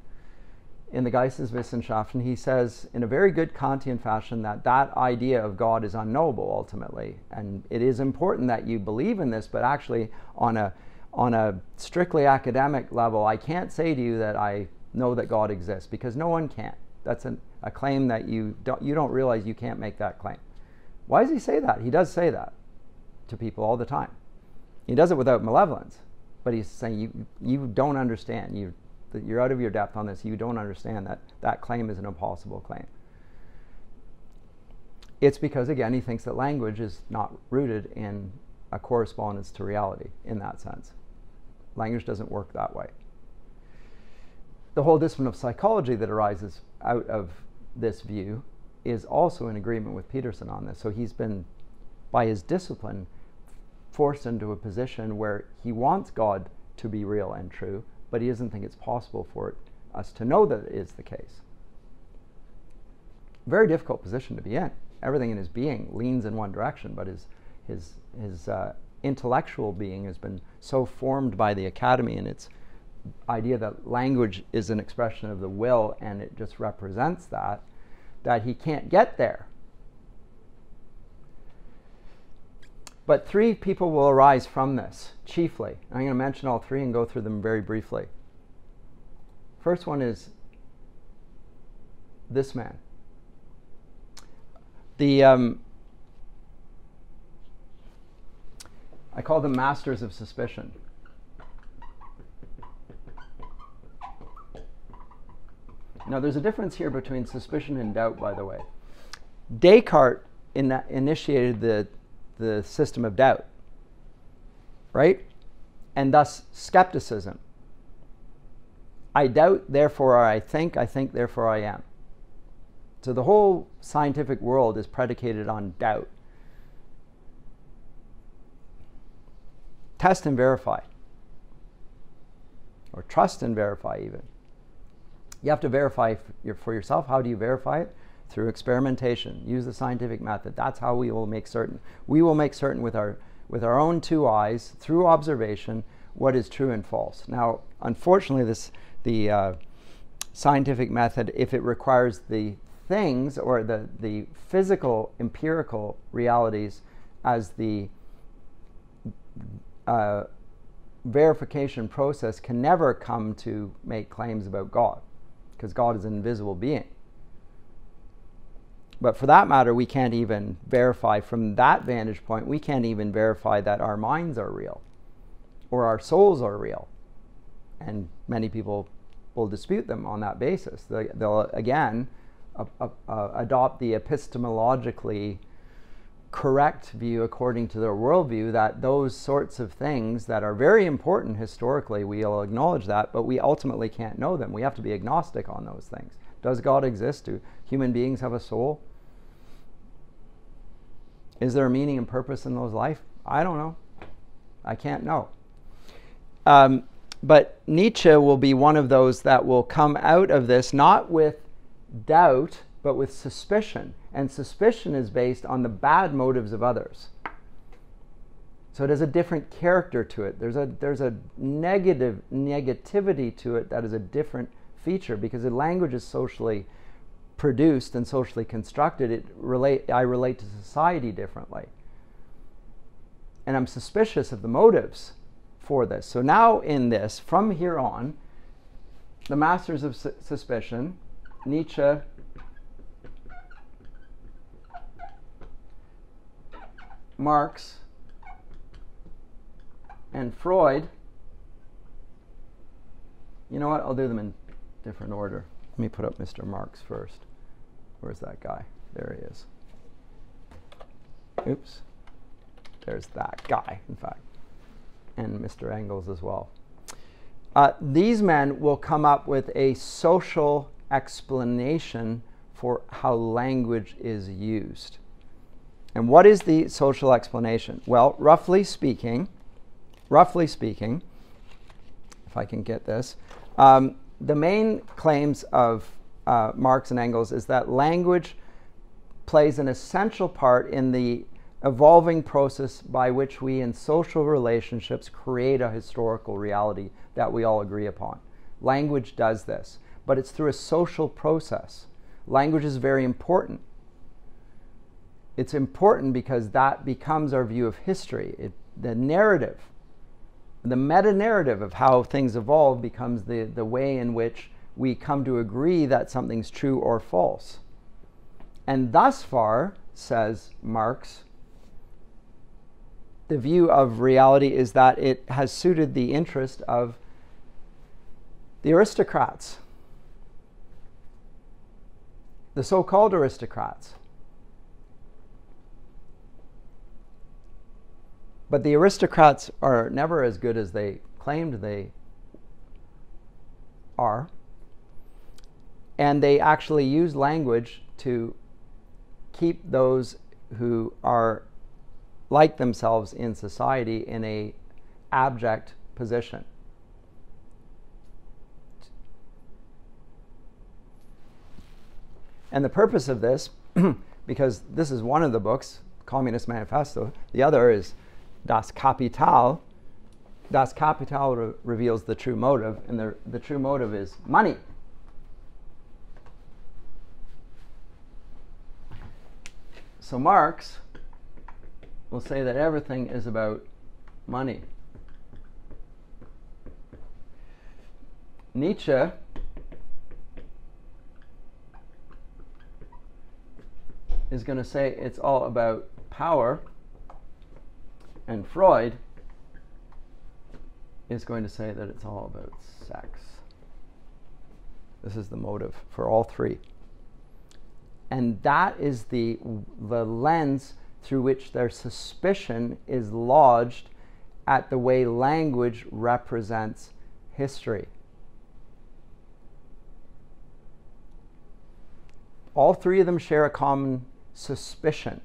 S1: in the Geisteswissenschaften, he says in a very good Kantian fashion that that idea of God is unknowable ultimately. And it is important that you believe in this, but actually, on a, on a strictly academic level, I can't say to you that I know that God exists because no one can. That's an, a claim that you don't, you don't realize you can't make that claim. Why does he say that? He does say that to people all the time. He does it without malevolence, but he's saying you, you don't understand. You, you're out of your depth on this. You don't understand that that claim is an impossible claim. It's because, again, he thinks that language is not rooted in a correspondence to reality in that sense. Language doesn't work that way. The whole discipline of psychology that arises out of this view is also in agreement with Peterson on this. So he's been, by his discipline, forced into a position where he wants God to be real and true, but he doesn't think it's possible for us to know that it is the case. Very difficult position to be in. Everything in his being leans in one direction, but his, his, his uh, intellectual being has been so formed by the academy and its idea that language is an expression of the will and it just represents that, that he can't get there But three people will arise from this, chiefly. I'm going to mention all three and go through them very briefly. First one is this man. The um, I call them masters of suspicion. Now, there's a difference here between suspicion and doubt, by the way. Descartes in initiated the the system of doubt, right? And thus skepticism. I doubt, therefore I think, I think, therefore I am. So the whole scientific world is predicated on doubt. Test and verify, or trust and verify, even. You have to verify for yourself. How do you verify it? through experimentation. Use the scientific method. That's how we will make certain. We will make certain with our with our own two eyes through observation what is true and false. Now, unfortunately, this the uh, scientific method, if it requires the things or the the physical empirical realities as the uh, verification process, can never come to make claims about God, because God is an invisible being. But for that matter, we can't even verify from that vantage point, we can't even verify that our minds are real or our souls are real. And many people will dispute them on that basis. They, will again adopt the epistemologically correct view according to their worldview that those sorts of things that are very important historically, we'll acknowledge that, but we ultimately can't know them. We have to be agnostic on those things. Does God exist? Do human beings have a soul? Is there a meaning and purpose in those life? I don't know. I can't know. Um, but Nietzsche will be one of those that will come out of this not with doubt, but with suspicion. And suspicion is based on the bad motives of others. So it has a different character to it. There's a, there's a negative negativity to it that is a different feature because the language is socially produced and socially constructed, it relate, I relate to society differently. And I'm suspicious of the motives for this. So now, in this, from here on, the masters of su- suspicion, Nietzsche, Marx, and Freud. You know what? I'll do them in different order. Let me put up Mr. Marx first. Where's that guy? There he is. Oops. There's that guy, in fact. And Mr. Engels as well. Uh, these men will come up with a social explanation for how language is used. And what is the social explanation? Well, roughly speaking, roughly speaking, if I can get this, um, the main claims of uh, Marx and Engels is that language plays an essential part in the evolving process by which we in social relationships create a historical reality that we all agree upon. Language does this, but it's through a social process. Language is very important. It's important because that becomes our view of history. It, the narrative, the meta narrative of how things evolve becomes the, the way in which we come to agree that something's true or false. And thus far, says Marx, the view of reality is that it has suited the interest of the aristocrats, the so called aristocrats. But the aristocrats are never as good as they claimed they are. And they actually use language to keep those who are like themselves in society in a abject position. And the purpose of this, because this is one of the books, Communist Manifesto, the other is Das Kapital. Das Kapital re- reveals the true motive, and the, the true motive is money. So Marx will say that everything is about money. Nietzsche is going to say it's all about power, and Freud is going to say that it's all about sex. This is the motive for all three. And that is the, the lens through which their suspicion is lodged at the way language represents history. All three of them share a common suspicion.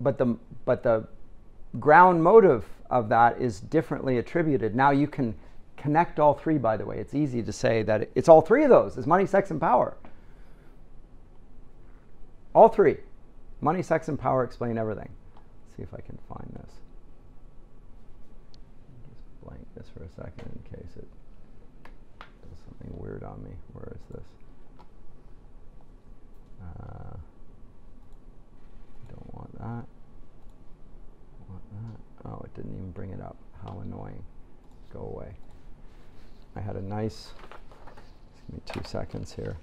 S1: But the, but the ground motive of that is differently attributed. Now you can connect all three, by the way. It's easy to say that it's all three of those. It's money, sex, and power. All three. Money, sex, and power explain everything. Let's see if I can find this. Just blank this for a second in case it does something weird on me. Where is this? Uh, don't want that. Want that. Oh, it didn't even bring it up. How annoying. Go away. I had a nice. Give me two seconds here.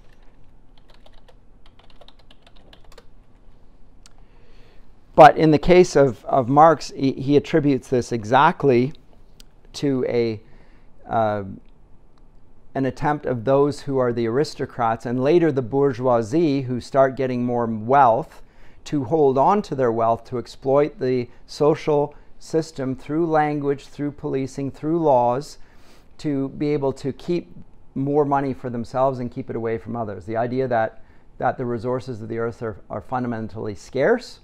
S1: But in the case of, of Marx, he, he attributes this exactly to a uh, an attempt of those who are the aristocrats and later the bourgeoisie who start getting more wealth to hold on to their wealth to exploit the social system through language, through policing, through laws to be able to keep more money for themselves and keep it away from others. The idea that, that the resources of the earth are, are fundamentally scarce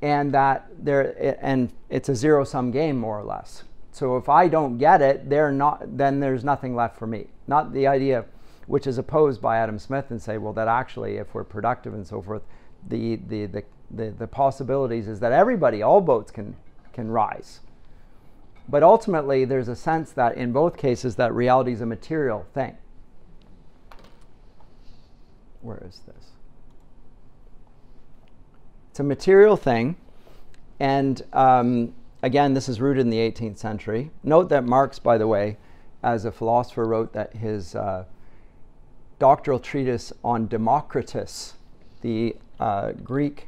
S1: and that there and it's a zero sum game more or less. So if I don't get it, they're not then there's nothing left for me. Not the idea which is opposed by Adam Smith and say, well, that actually if we're productive and so forth, the the the, the, the possibilities is that everybody, all boats can can rise. But ultimately there's a sense that in both cases that reality is a material thing. where is this? It's a material thing, and um, again, this is rooted in the 18th century. Note that Marx, by the way, as a philosopher, wrote that his uh, doctoral treatise on Democritus, the uh, Greek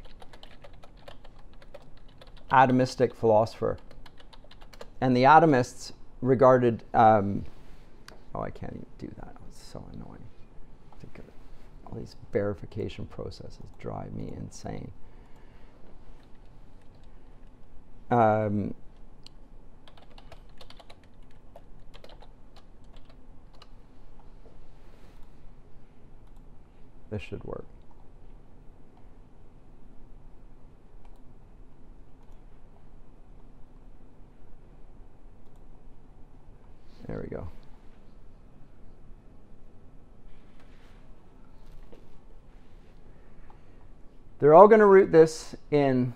S1: atomistic philosopher. And the atomists regarded, um, oh, I can't even do that. It's so annoying. All these verification processes drive me insane. Um, this should work. There we go. They're all going to root this in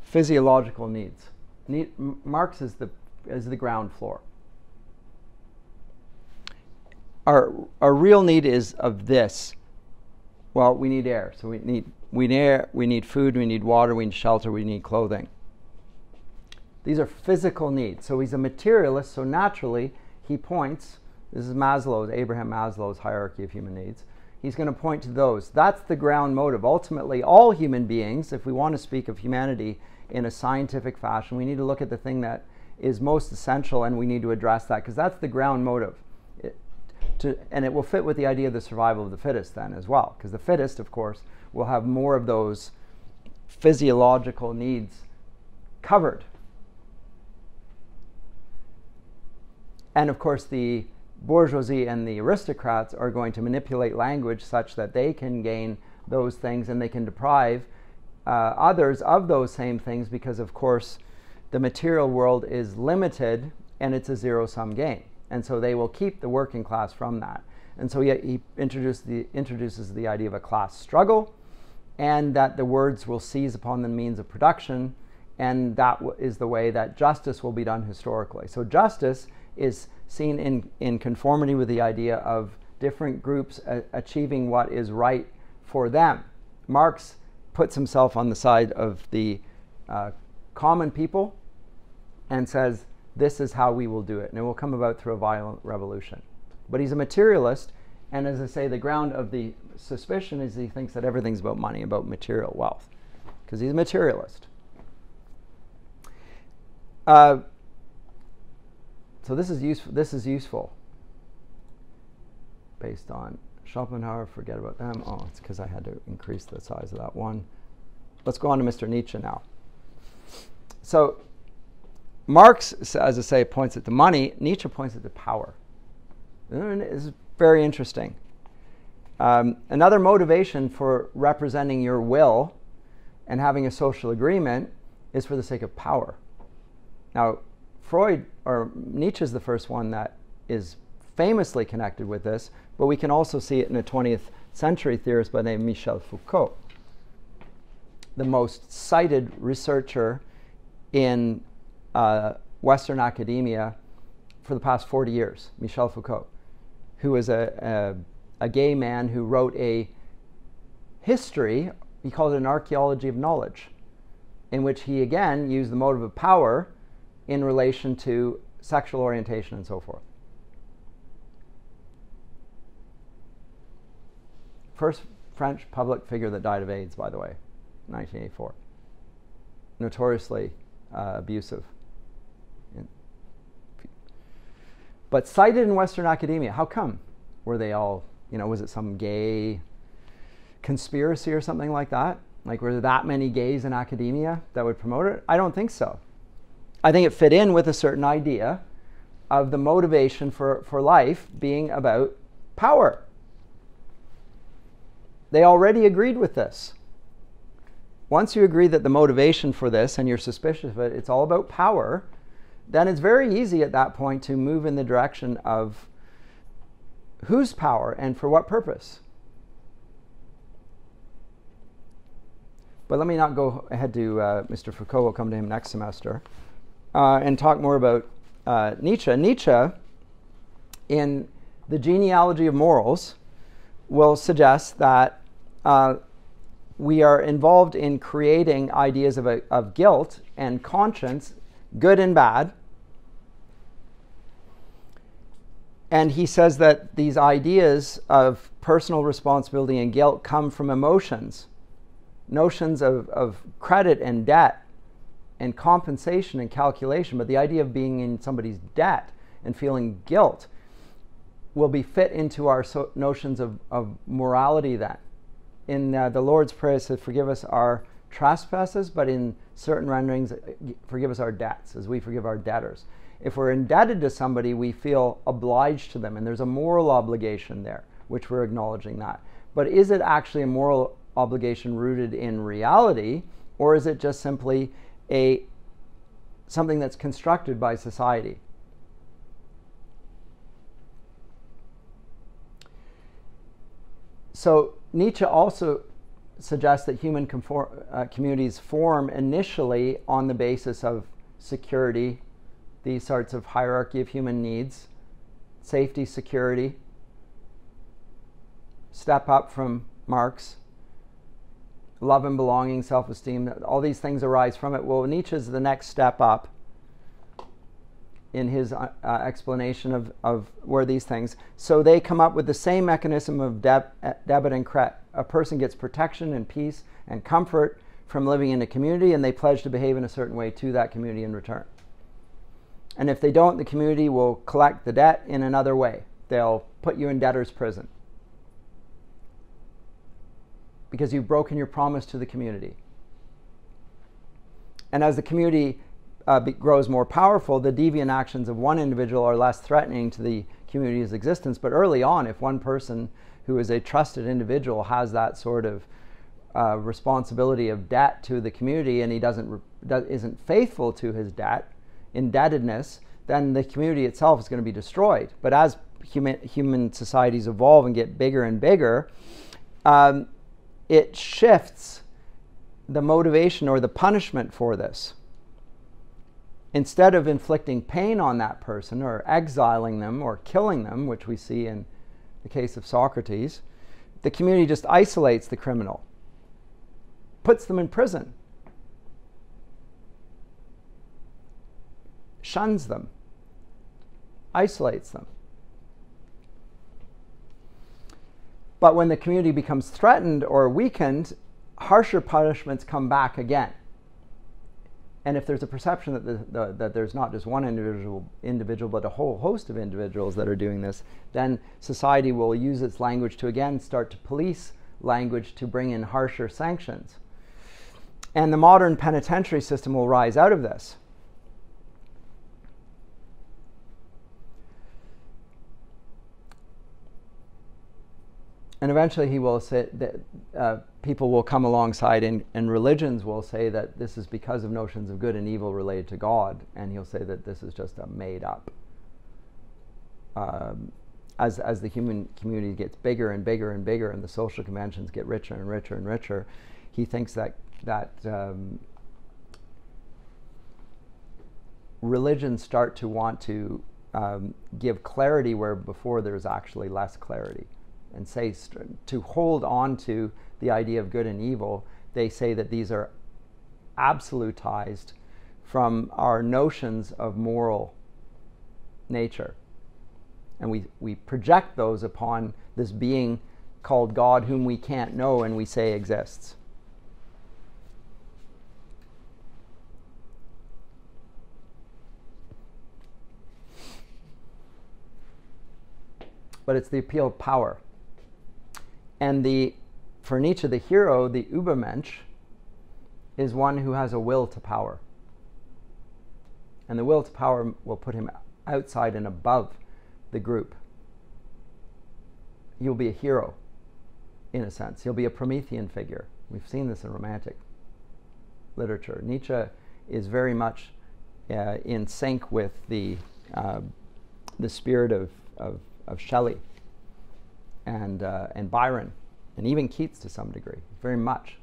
S1: physiological needs. Need, Marx is the, is the ground floor. Our, our real need is of this. Well, we need air. So we need, we need air, we need food, we need water, we need shelter, we need clothing. These are physical needs. So he's a materialist, so naturally he points, this is Maslow's, Abraham Maslow's hierarchy of human needs. He's going to point to those. That's the ground motive. Ultimately, all human beings, if we want to speak of humanity in a scientific fashion, we need to look at the thing that is most essential and we need to address that because that's the ground motive. To, and it will fit with the idea of the survival of the fittest then as well because the fittest, of course, will have more of those physiological needs covered And of course, the bourgeoisie and the aristocrats are going to manipulate language such that they can gain those things and they can deprive uh, others of those same things because, of course, the material world is limited and it's a zero sum game. And so they will keep the working class from that. And so he, he introduced the, introduces the idea of a class struggle and that the words will seize upon the means of production. And that is the way that justice will be done historically. So, justice is seen in, in conformity with the idea of different groups a- achieving what is right for them. Marx puts himself on the side of the uh, common people and says, This is how we will do it, and it will come about through a violent revolution. But he's a materialist, and as I say, the ground of the suspicion is he thinks that everything's about money, about material wealth, because he's a materialist. Uh, so this is useful. This is useful. Based on Schopenhauer, forget about them. Oh, it's because I had to increase the size of that one. Let's go on to Mr. Nietzsche now. So Marx, as I say, points at the money. Nietzsche points at the power. This is very interesting. Um, another motivation for representing your will and having a social agreement is for the sake of power. Now, Freud or Nietzsche is the first one that is famously connected with this, but we can also see it in a 20th century theorist by the name Michel Foucault, the most cited researcher in uh, Western academia for the past 40 years, Michel Foucault, who is a, a, a gay man who wrote a history, he called it an archaeology of knowledge, in which he again used the motive of power in relation to sexual orientation and so forth. First French public figure that died of AIDS, by the way, 1984. Notoriously uh, abusive. But cited in Western academia. How come? Were they all, you know, was it some gay conspiracy or something like that? Like, were there that many gays in academia that would promote it? I don't think so. I think it fit in with a certain idea of the motivation for, for life being about power. They already agreed with this. Once you agree that the motivation for this and you're suspicious of it, it's all about power, then it's very easy at that point to move in the direction of whose power and for what purpose. But let me not go ahead to uh, Mr. Foucault. We'll come to him next semester uh, and talk more about uh, Nietzsche. Nietzsche, in the genealogy of morals will suggest that uh, we are involved in creating ideas of, a, of guilt and conscience, good and bad. And he says that these ideas of personal responsibility and guilt come from emotions, notions of, of credit and debt, and compensation and calculation. But the idea of being in somebody's debt and feeling guilt will be fit into our so notions of, of morality then. In uh, the Lord's Prayer, it says, Forgive us our trespasses, but in certain renderings, forgive us our debts as we forgive our debtors. If we're indebted to somebody, we feel obliged to them, and there's a moral obligation there, which we're acknowledging that. But is it actually a moral obligation rooted in reality, or is it just simply a something that's constructed by society? So Nietzsche also suggests that human conform, uh, communities form initially on the basis of security, these sorts of hierarchy of human needs, safety, security, step up from Marx, love and belonging, self esteem, all these things arise from it. Well, Nietzsche's the next step up in his uh, uh, explanation of, of where these things. So they come up with the same mechanism of deb- uh, debit and credit. A person gets protection and peace and comfort from living in a community, and they pledge to behave in a certain way to that community in return. And if they don't, the community will collect the debt in another way. They'll put you in debtor's prison because you've broken your promise to the community. And as the community uh, grows more powerful, the deviant actions of one individual are less threatening to the community's existence. But early on, if one person who is a trusted individual has that sort of uh, responsibility of debt to the community and he doesn't isn't faithful to his debt, indebtedness, then the community itself is going to be destroyed. But as human, human societies evolve and get bigger and bigger, um, it shifts the motivation or the punishment for this instead of inflicting pain on that person or exiling them or killing them, which we see in the case of Socrates, the community just isolates the criminal, puts them in prison, shuns them, isolates them. But when the community becomes threatened or weakened, harsher punishments come back again and if there's a perception that, the, the, that there's not just one individual, individual, but a whole host of individuals that are doing this, then society will use its language to again start to police language to bring in harsher sanctions. And the modern penitentiary system will rise out of this. And eventually he will say that uh, people will come alongside and, and religions will say that this is because of notions of good and evil related to God, and he'll say that this is just a made up. Um, as, as the human community gets bigger and bigger and bigger, and the social conventions get richer and richer and richer, he thinks that that um, religions start to want to um, give clarity where before there's actually less clarity and say to hold on to the idea of good and evil, they say that these are absolutized from our notions of moral nature. And we, we project those upon this being called God, whom we can't know and we say exists. But it's the appeal of power. And the, for Nietzsche, the hero, the Übermensch, is one who has a will to power. And the will to power will put him outside and above the group. He'll be a hero, in a sense. He'll be a Promethean figure. We've seen this in Romantic literature. Nietzsche is very much uh, in sync with the, uh, the spirit of, of, of Shelley and, uh, and Byron, and even Keats to some degree, very much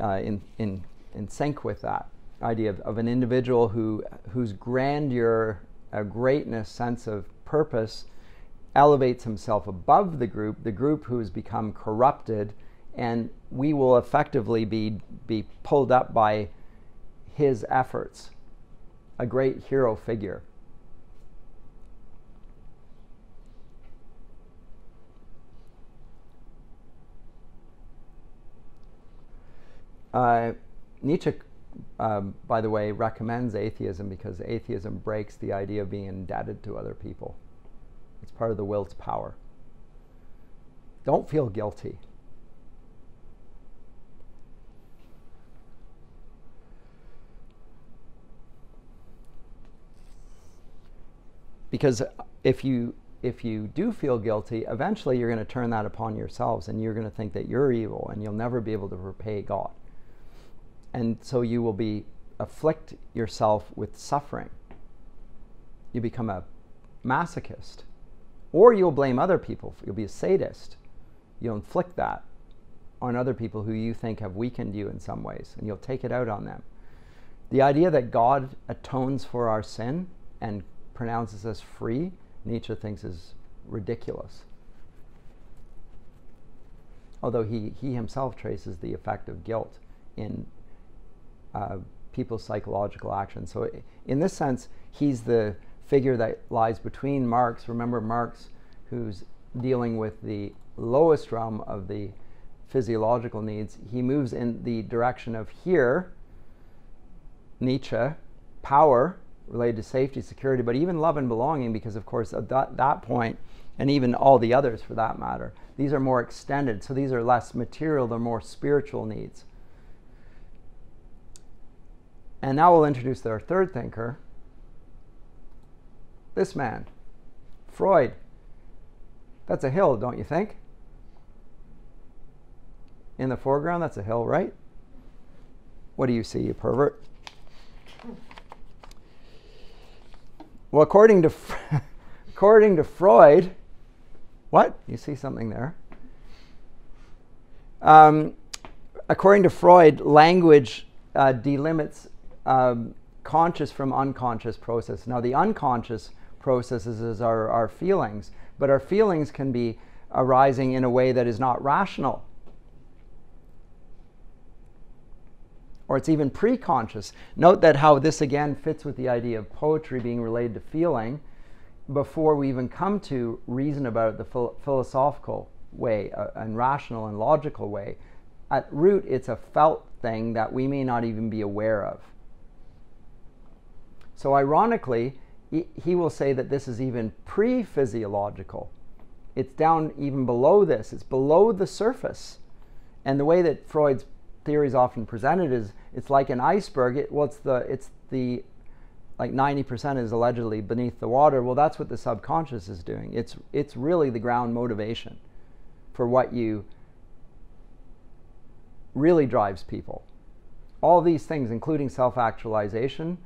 S1: uh, in, in, in sync with that idea of, of an individual who, whose grandeur, a greatness, sense of purpose elevates himself above the group, the group who has become corrupted, and we will effectively be, be pulled up by his efforts. A great hero figure. Uh, Nietzsche, um, by the way, recommends atheism because atheism breaks the idea of being indebted to other people. It's part of the will's power. Don't feel guilty. Because if you if you do feel guilty, eventually you're going to turn that upon yourselves and you're going to think that you're evil and you'll never be able to repay God. And so you will be afflict yourself with suffering. You become a masochist. Or you'll blame other people. You'll be a sadist. You'll inflict that on other people who you think have weakened you in some ways, and you'll take it out on them. The idea that God atones for our sin and pronounces us free, Nietzsche thinks is ridiculous. Although he, he himself traces the effect of guilt in uh, people's psychological actions. So, in this sense, he's the figure that lies between Marx. Remember, Marx, who's dealing with the lowest realm of the physiological needs, he moves in the direction of here, Nietzsche, power related to safety, security, but even love and belonging, because of course at that, that point, and even all the others for that matter, these are more extended. So these are less material, they're more spiritual needs. And now we'll introduce our third thinker, this man, Freud. That's a hill, don't you think? In the foreground, that's a hill, right? What do you see, you pervert? Well, according to according to Freud, what you see something there? Um, according to Freud, language uh, delimits um, conscious from unconscious process. Now, the unconscious processes is our, our feelings, but our feelings can be arising in a way that is not rational. Or it's even pre-conscious. Note that how this again fits with the idea of poetry being related to feeling before we even come to reason about it the phil- philosophical way uh, and rational and logical way. At root, it's a felt thing that we may not even be aware of. So, ironically, he will say that this is even pre physiological. It's down even below this, it's below the surface. And the way that Freud's theory is often presented is it's like an iceberg. It, well, it's the, it's the like 90% is allegedly beneath the water. Well, that's what the subconscious is doing. It's, it's really the ground motivation for what you really drives people. All these things, including self actualization,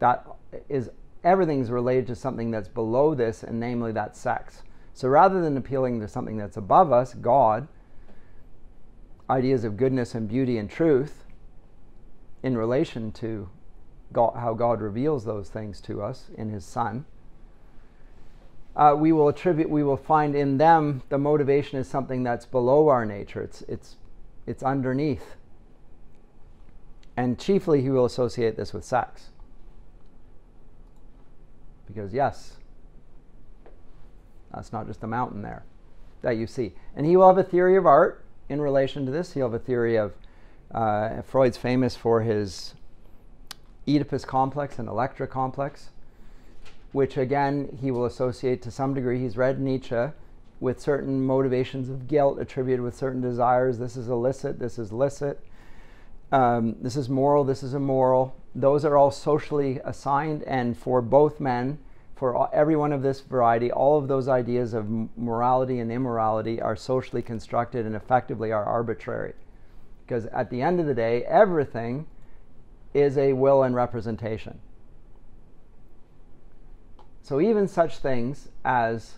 S1: that is everything's related to something that's below this, and namely that sex. So rather than appealing to something that's above us, God, ideas of goodness and beauty and truth in relation to God, how God reveals those things to us in His Son, uh, we will attribute, we will find in them the motivation is something that's below our nature. It's, it's, it's underneath. And chiefly, he will associate this with sex. Because, yes, that's not just a mountain there that you see. And he will have a theory of art in relation to this. He'll have a theory of, uh, Freud's famous for his Oedipus complex and Electra complex, which again he will associate to some degree. He's read Nietzsche with certain motivations of guilt attributed with certain desires. This is illicit, this is licit, um, this is moral, this is immoral those are all socially assigned, and for both men, for every one of this variety, all of those ideas of morality and immorality are socially constructed and effectively are arbitrary. Because at the end of the day, everything is a will and representation. So even such things as,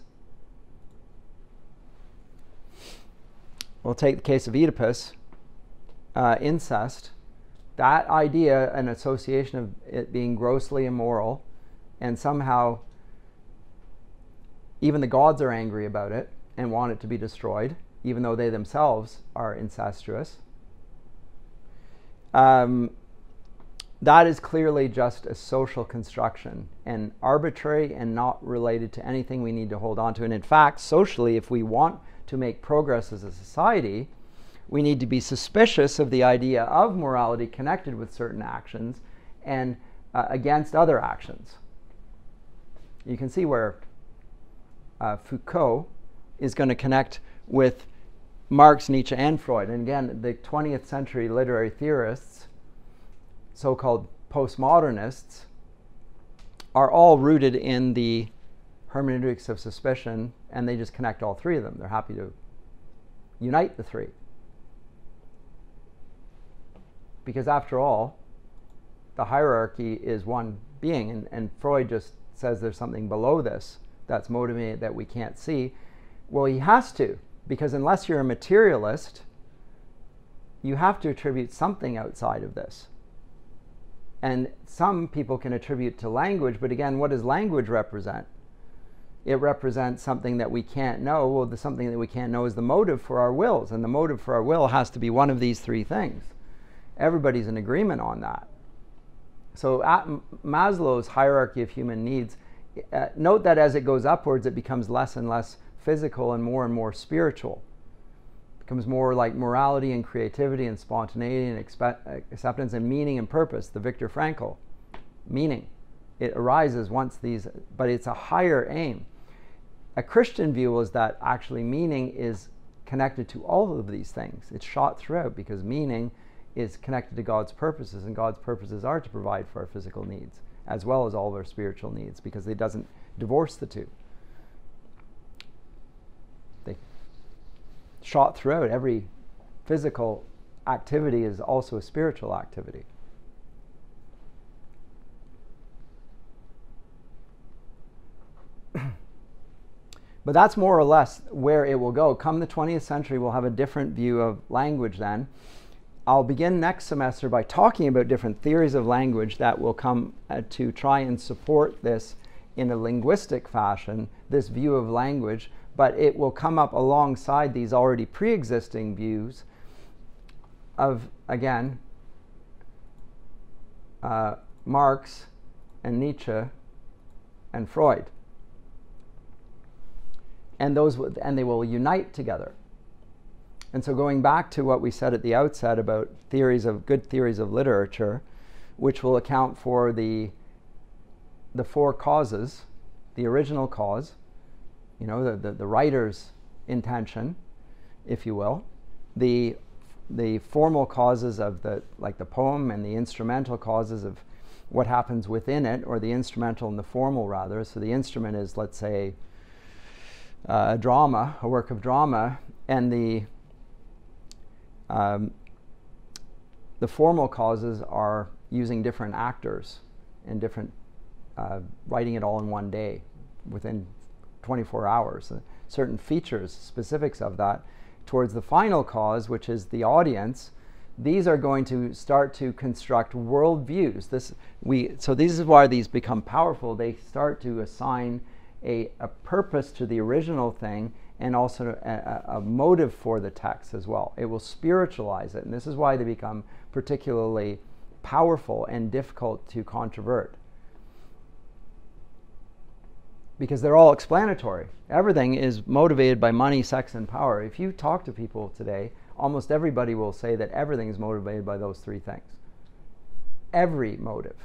S1: we'll take the case of Oedipus, uh, incest that idea, an association of it being grossly immoral and somehow even the gods are angry about it and want it to be destroyed, even though they themselves are incestuous. Um, that is clearly just a social construction and arbitrary and not related to anything we need to hold on to. And in fact, socially, if we want to make progress as a society, we need to be suspicious of the idea of morality connected with certain actions and uh, against other actions. You can see where uh, Foucault is going to connect with Marx, Nietzsche, and Freud. And again, the 20th century literary theorists, so called postmodernists, are all rooted in the hermeneutics of suspicion, and they just connect all three of them. They're happy to unite the three. Because after all, the hierarchy is one being, and, and Freud just says there's something below this that's motivated that we can't see. Well, he has to, because unless you're a materialist, you have to attribute something outside of this. And some people can attribute to language, but again, what does language represent? It represents something that we can't know. Well, the something that we can't know is the motive for our wills, and the motive for our will has to be one of these three things. Everybody's in agreement on that. So, Maslow's hierarchy of human needs, uh, note that as it goes upwards, it becomes less and less physical and more and more spiritual. It becomes more like morality and creativity and spontaneity and expe- acceptance and meaning and purpose. The Viktor Frankl meaning. It arises once these, but it's a higher aim. A Christian view is that actually meaning is connected to all of these things. It's shot throughout because meaning is connected to God's purposes, and God's purposes are to provide for our physical needs as well as all of our spiritual needs because it doesn't divorce the two. They shot throughout every physical activity is also a spiritual activity. but that's more or less where it will go. Come the 20th century, we'll have a different view of language then. I'll begin next semester by talking about different theories of language that will come uh, to try and support this in a linguistic fashion, this view of language, but it will come up alongside these already pre existing views of, again, uh, Marx and Nietzsche and Freud. And, those, and they will unite together. And so, going back to what we said at the outset about theories of good theories of literature, which will account for the the four causes, the original cause, you know, the, the, the writer's intention, if you will, the the formal causes of the like the poem and the instrumental causes of what happens within it, or the instrumental and the formal rather. So the instrument is, let's say, uh, a drama, a work of drama, and the um, the formal causes are using different actors and different uh, writing it all in one day within 24 hours. Uh, certain features, specifics of that, towards the final cause, which is the audience. These are going to start to construct worldviews. This we so this is why these become powerful. They start to assign a, a purpose to the original thing and also a, a, motive for the text as well. It will spiritualize it, and this is why they become particularly powerful and difficult to controvert. Because they're all explanatory. Everything is motivated by money, sex, and power. If you talk to people today, almost everybody will say that everything is motivated by those three things. Every motive.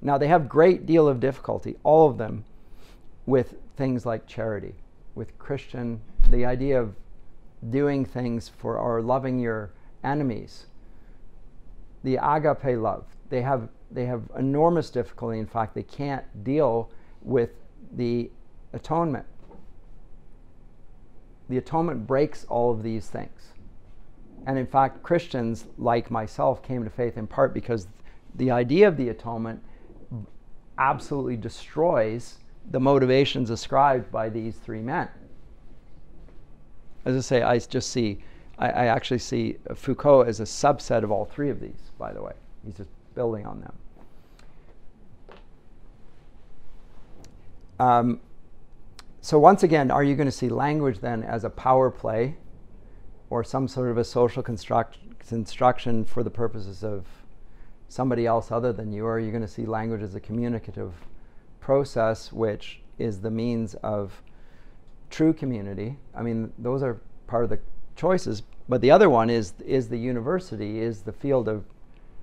S1: Now, they have great deal of difficulty, all of them, with things like charity with Christian, the idea of doing things for or loving your enemies, the agape love. They have they have enormous difficulty. In fact, they can't deal with the atonement. The atonement breaks all of these things. And in fact, Christians like myself came to faith in part because the idea of the atonement absolutely destroys the motivations ascribed by these three men. As I say, I just see, I, I actually see Foucault as a subset of all three of these, by the way. He's just building on them. Um, so once again, are you going to see language then as a power play or some sort of a social construct, construction for the purposes of somebody else other than you? Or are you going to see language as a communicative process which is the means of true community? I mean, those are part of the choices. But the other one is is the university, is the field of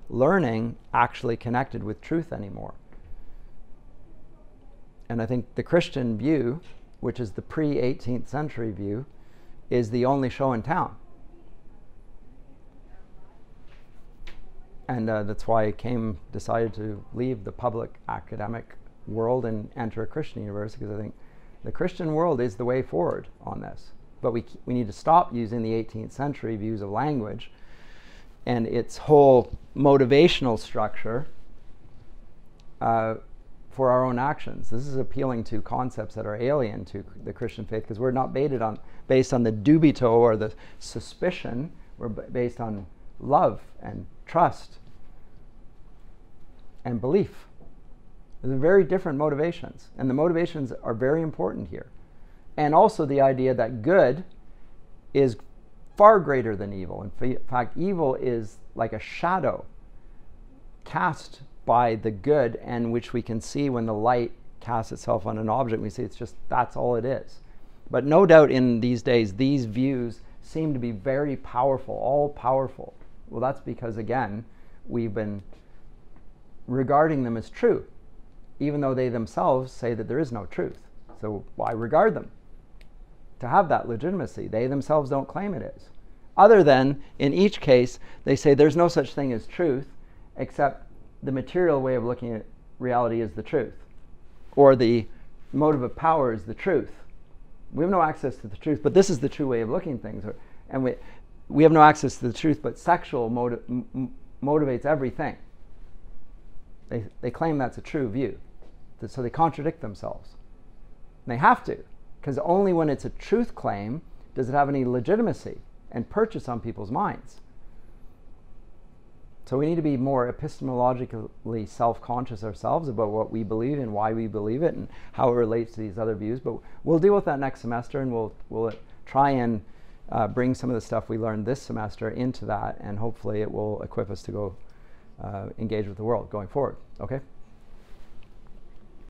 S1: learning actually connected with truth anymore? And I think the Christian view which is the pre 18th century view, is the only show in town. And uh, that's why I came, decided to leave the public academic world and enter a Christian universe because I think the Christian world is the way forward on this. But we, we need to stop using the 18th century views of language and its whole motivational structure uh, for our own actions. This is appealing to concepts that are alien to the Christian faith because we're not based on, based on the dubito or the suspicion. We're based on love and trust and belief. There's very different motivations, and the motivations are very important here. And also the idea that good is far greater than evil. In fact, evil is like a shadow cast by the good and which we can see when the light casts itself on an object. We see it's just that's all it is. But no doubt in these days, these views seem to be very powerful, all powerful. Well, that's because, again, we've been regarding them as true, even though they themselves say that there is no truth. So why regard them? To have that legitimacy. They themselves don't claim it is. Other than, in each case, they say there's no such thing as truth except the material way of looking at reality is the truth, or the motive of power is the truth. We have no access to the truth, but this is the true way of looking at things. And we, we have no access to the truth, but sexual motiv- m- motivates everything. They, they claim that's a true view. So they contradict themselves. And they have to, because only when it's a truth claim does it have any legitimacy and purchase on people's minds. So we need to be more epistemologically self-conscious ourselves about what we believe and why we believe it and how it relates to these other views. But we'll deal with that next semester, and we'll we'll try and uh, bring some of the stuff we learned this semester into that, and hopefully it will equip us to go uh, engage with the world going forward. Okay.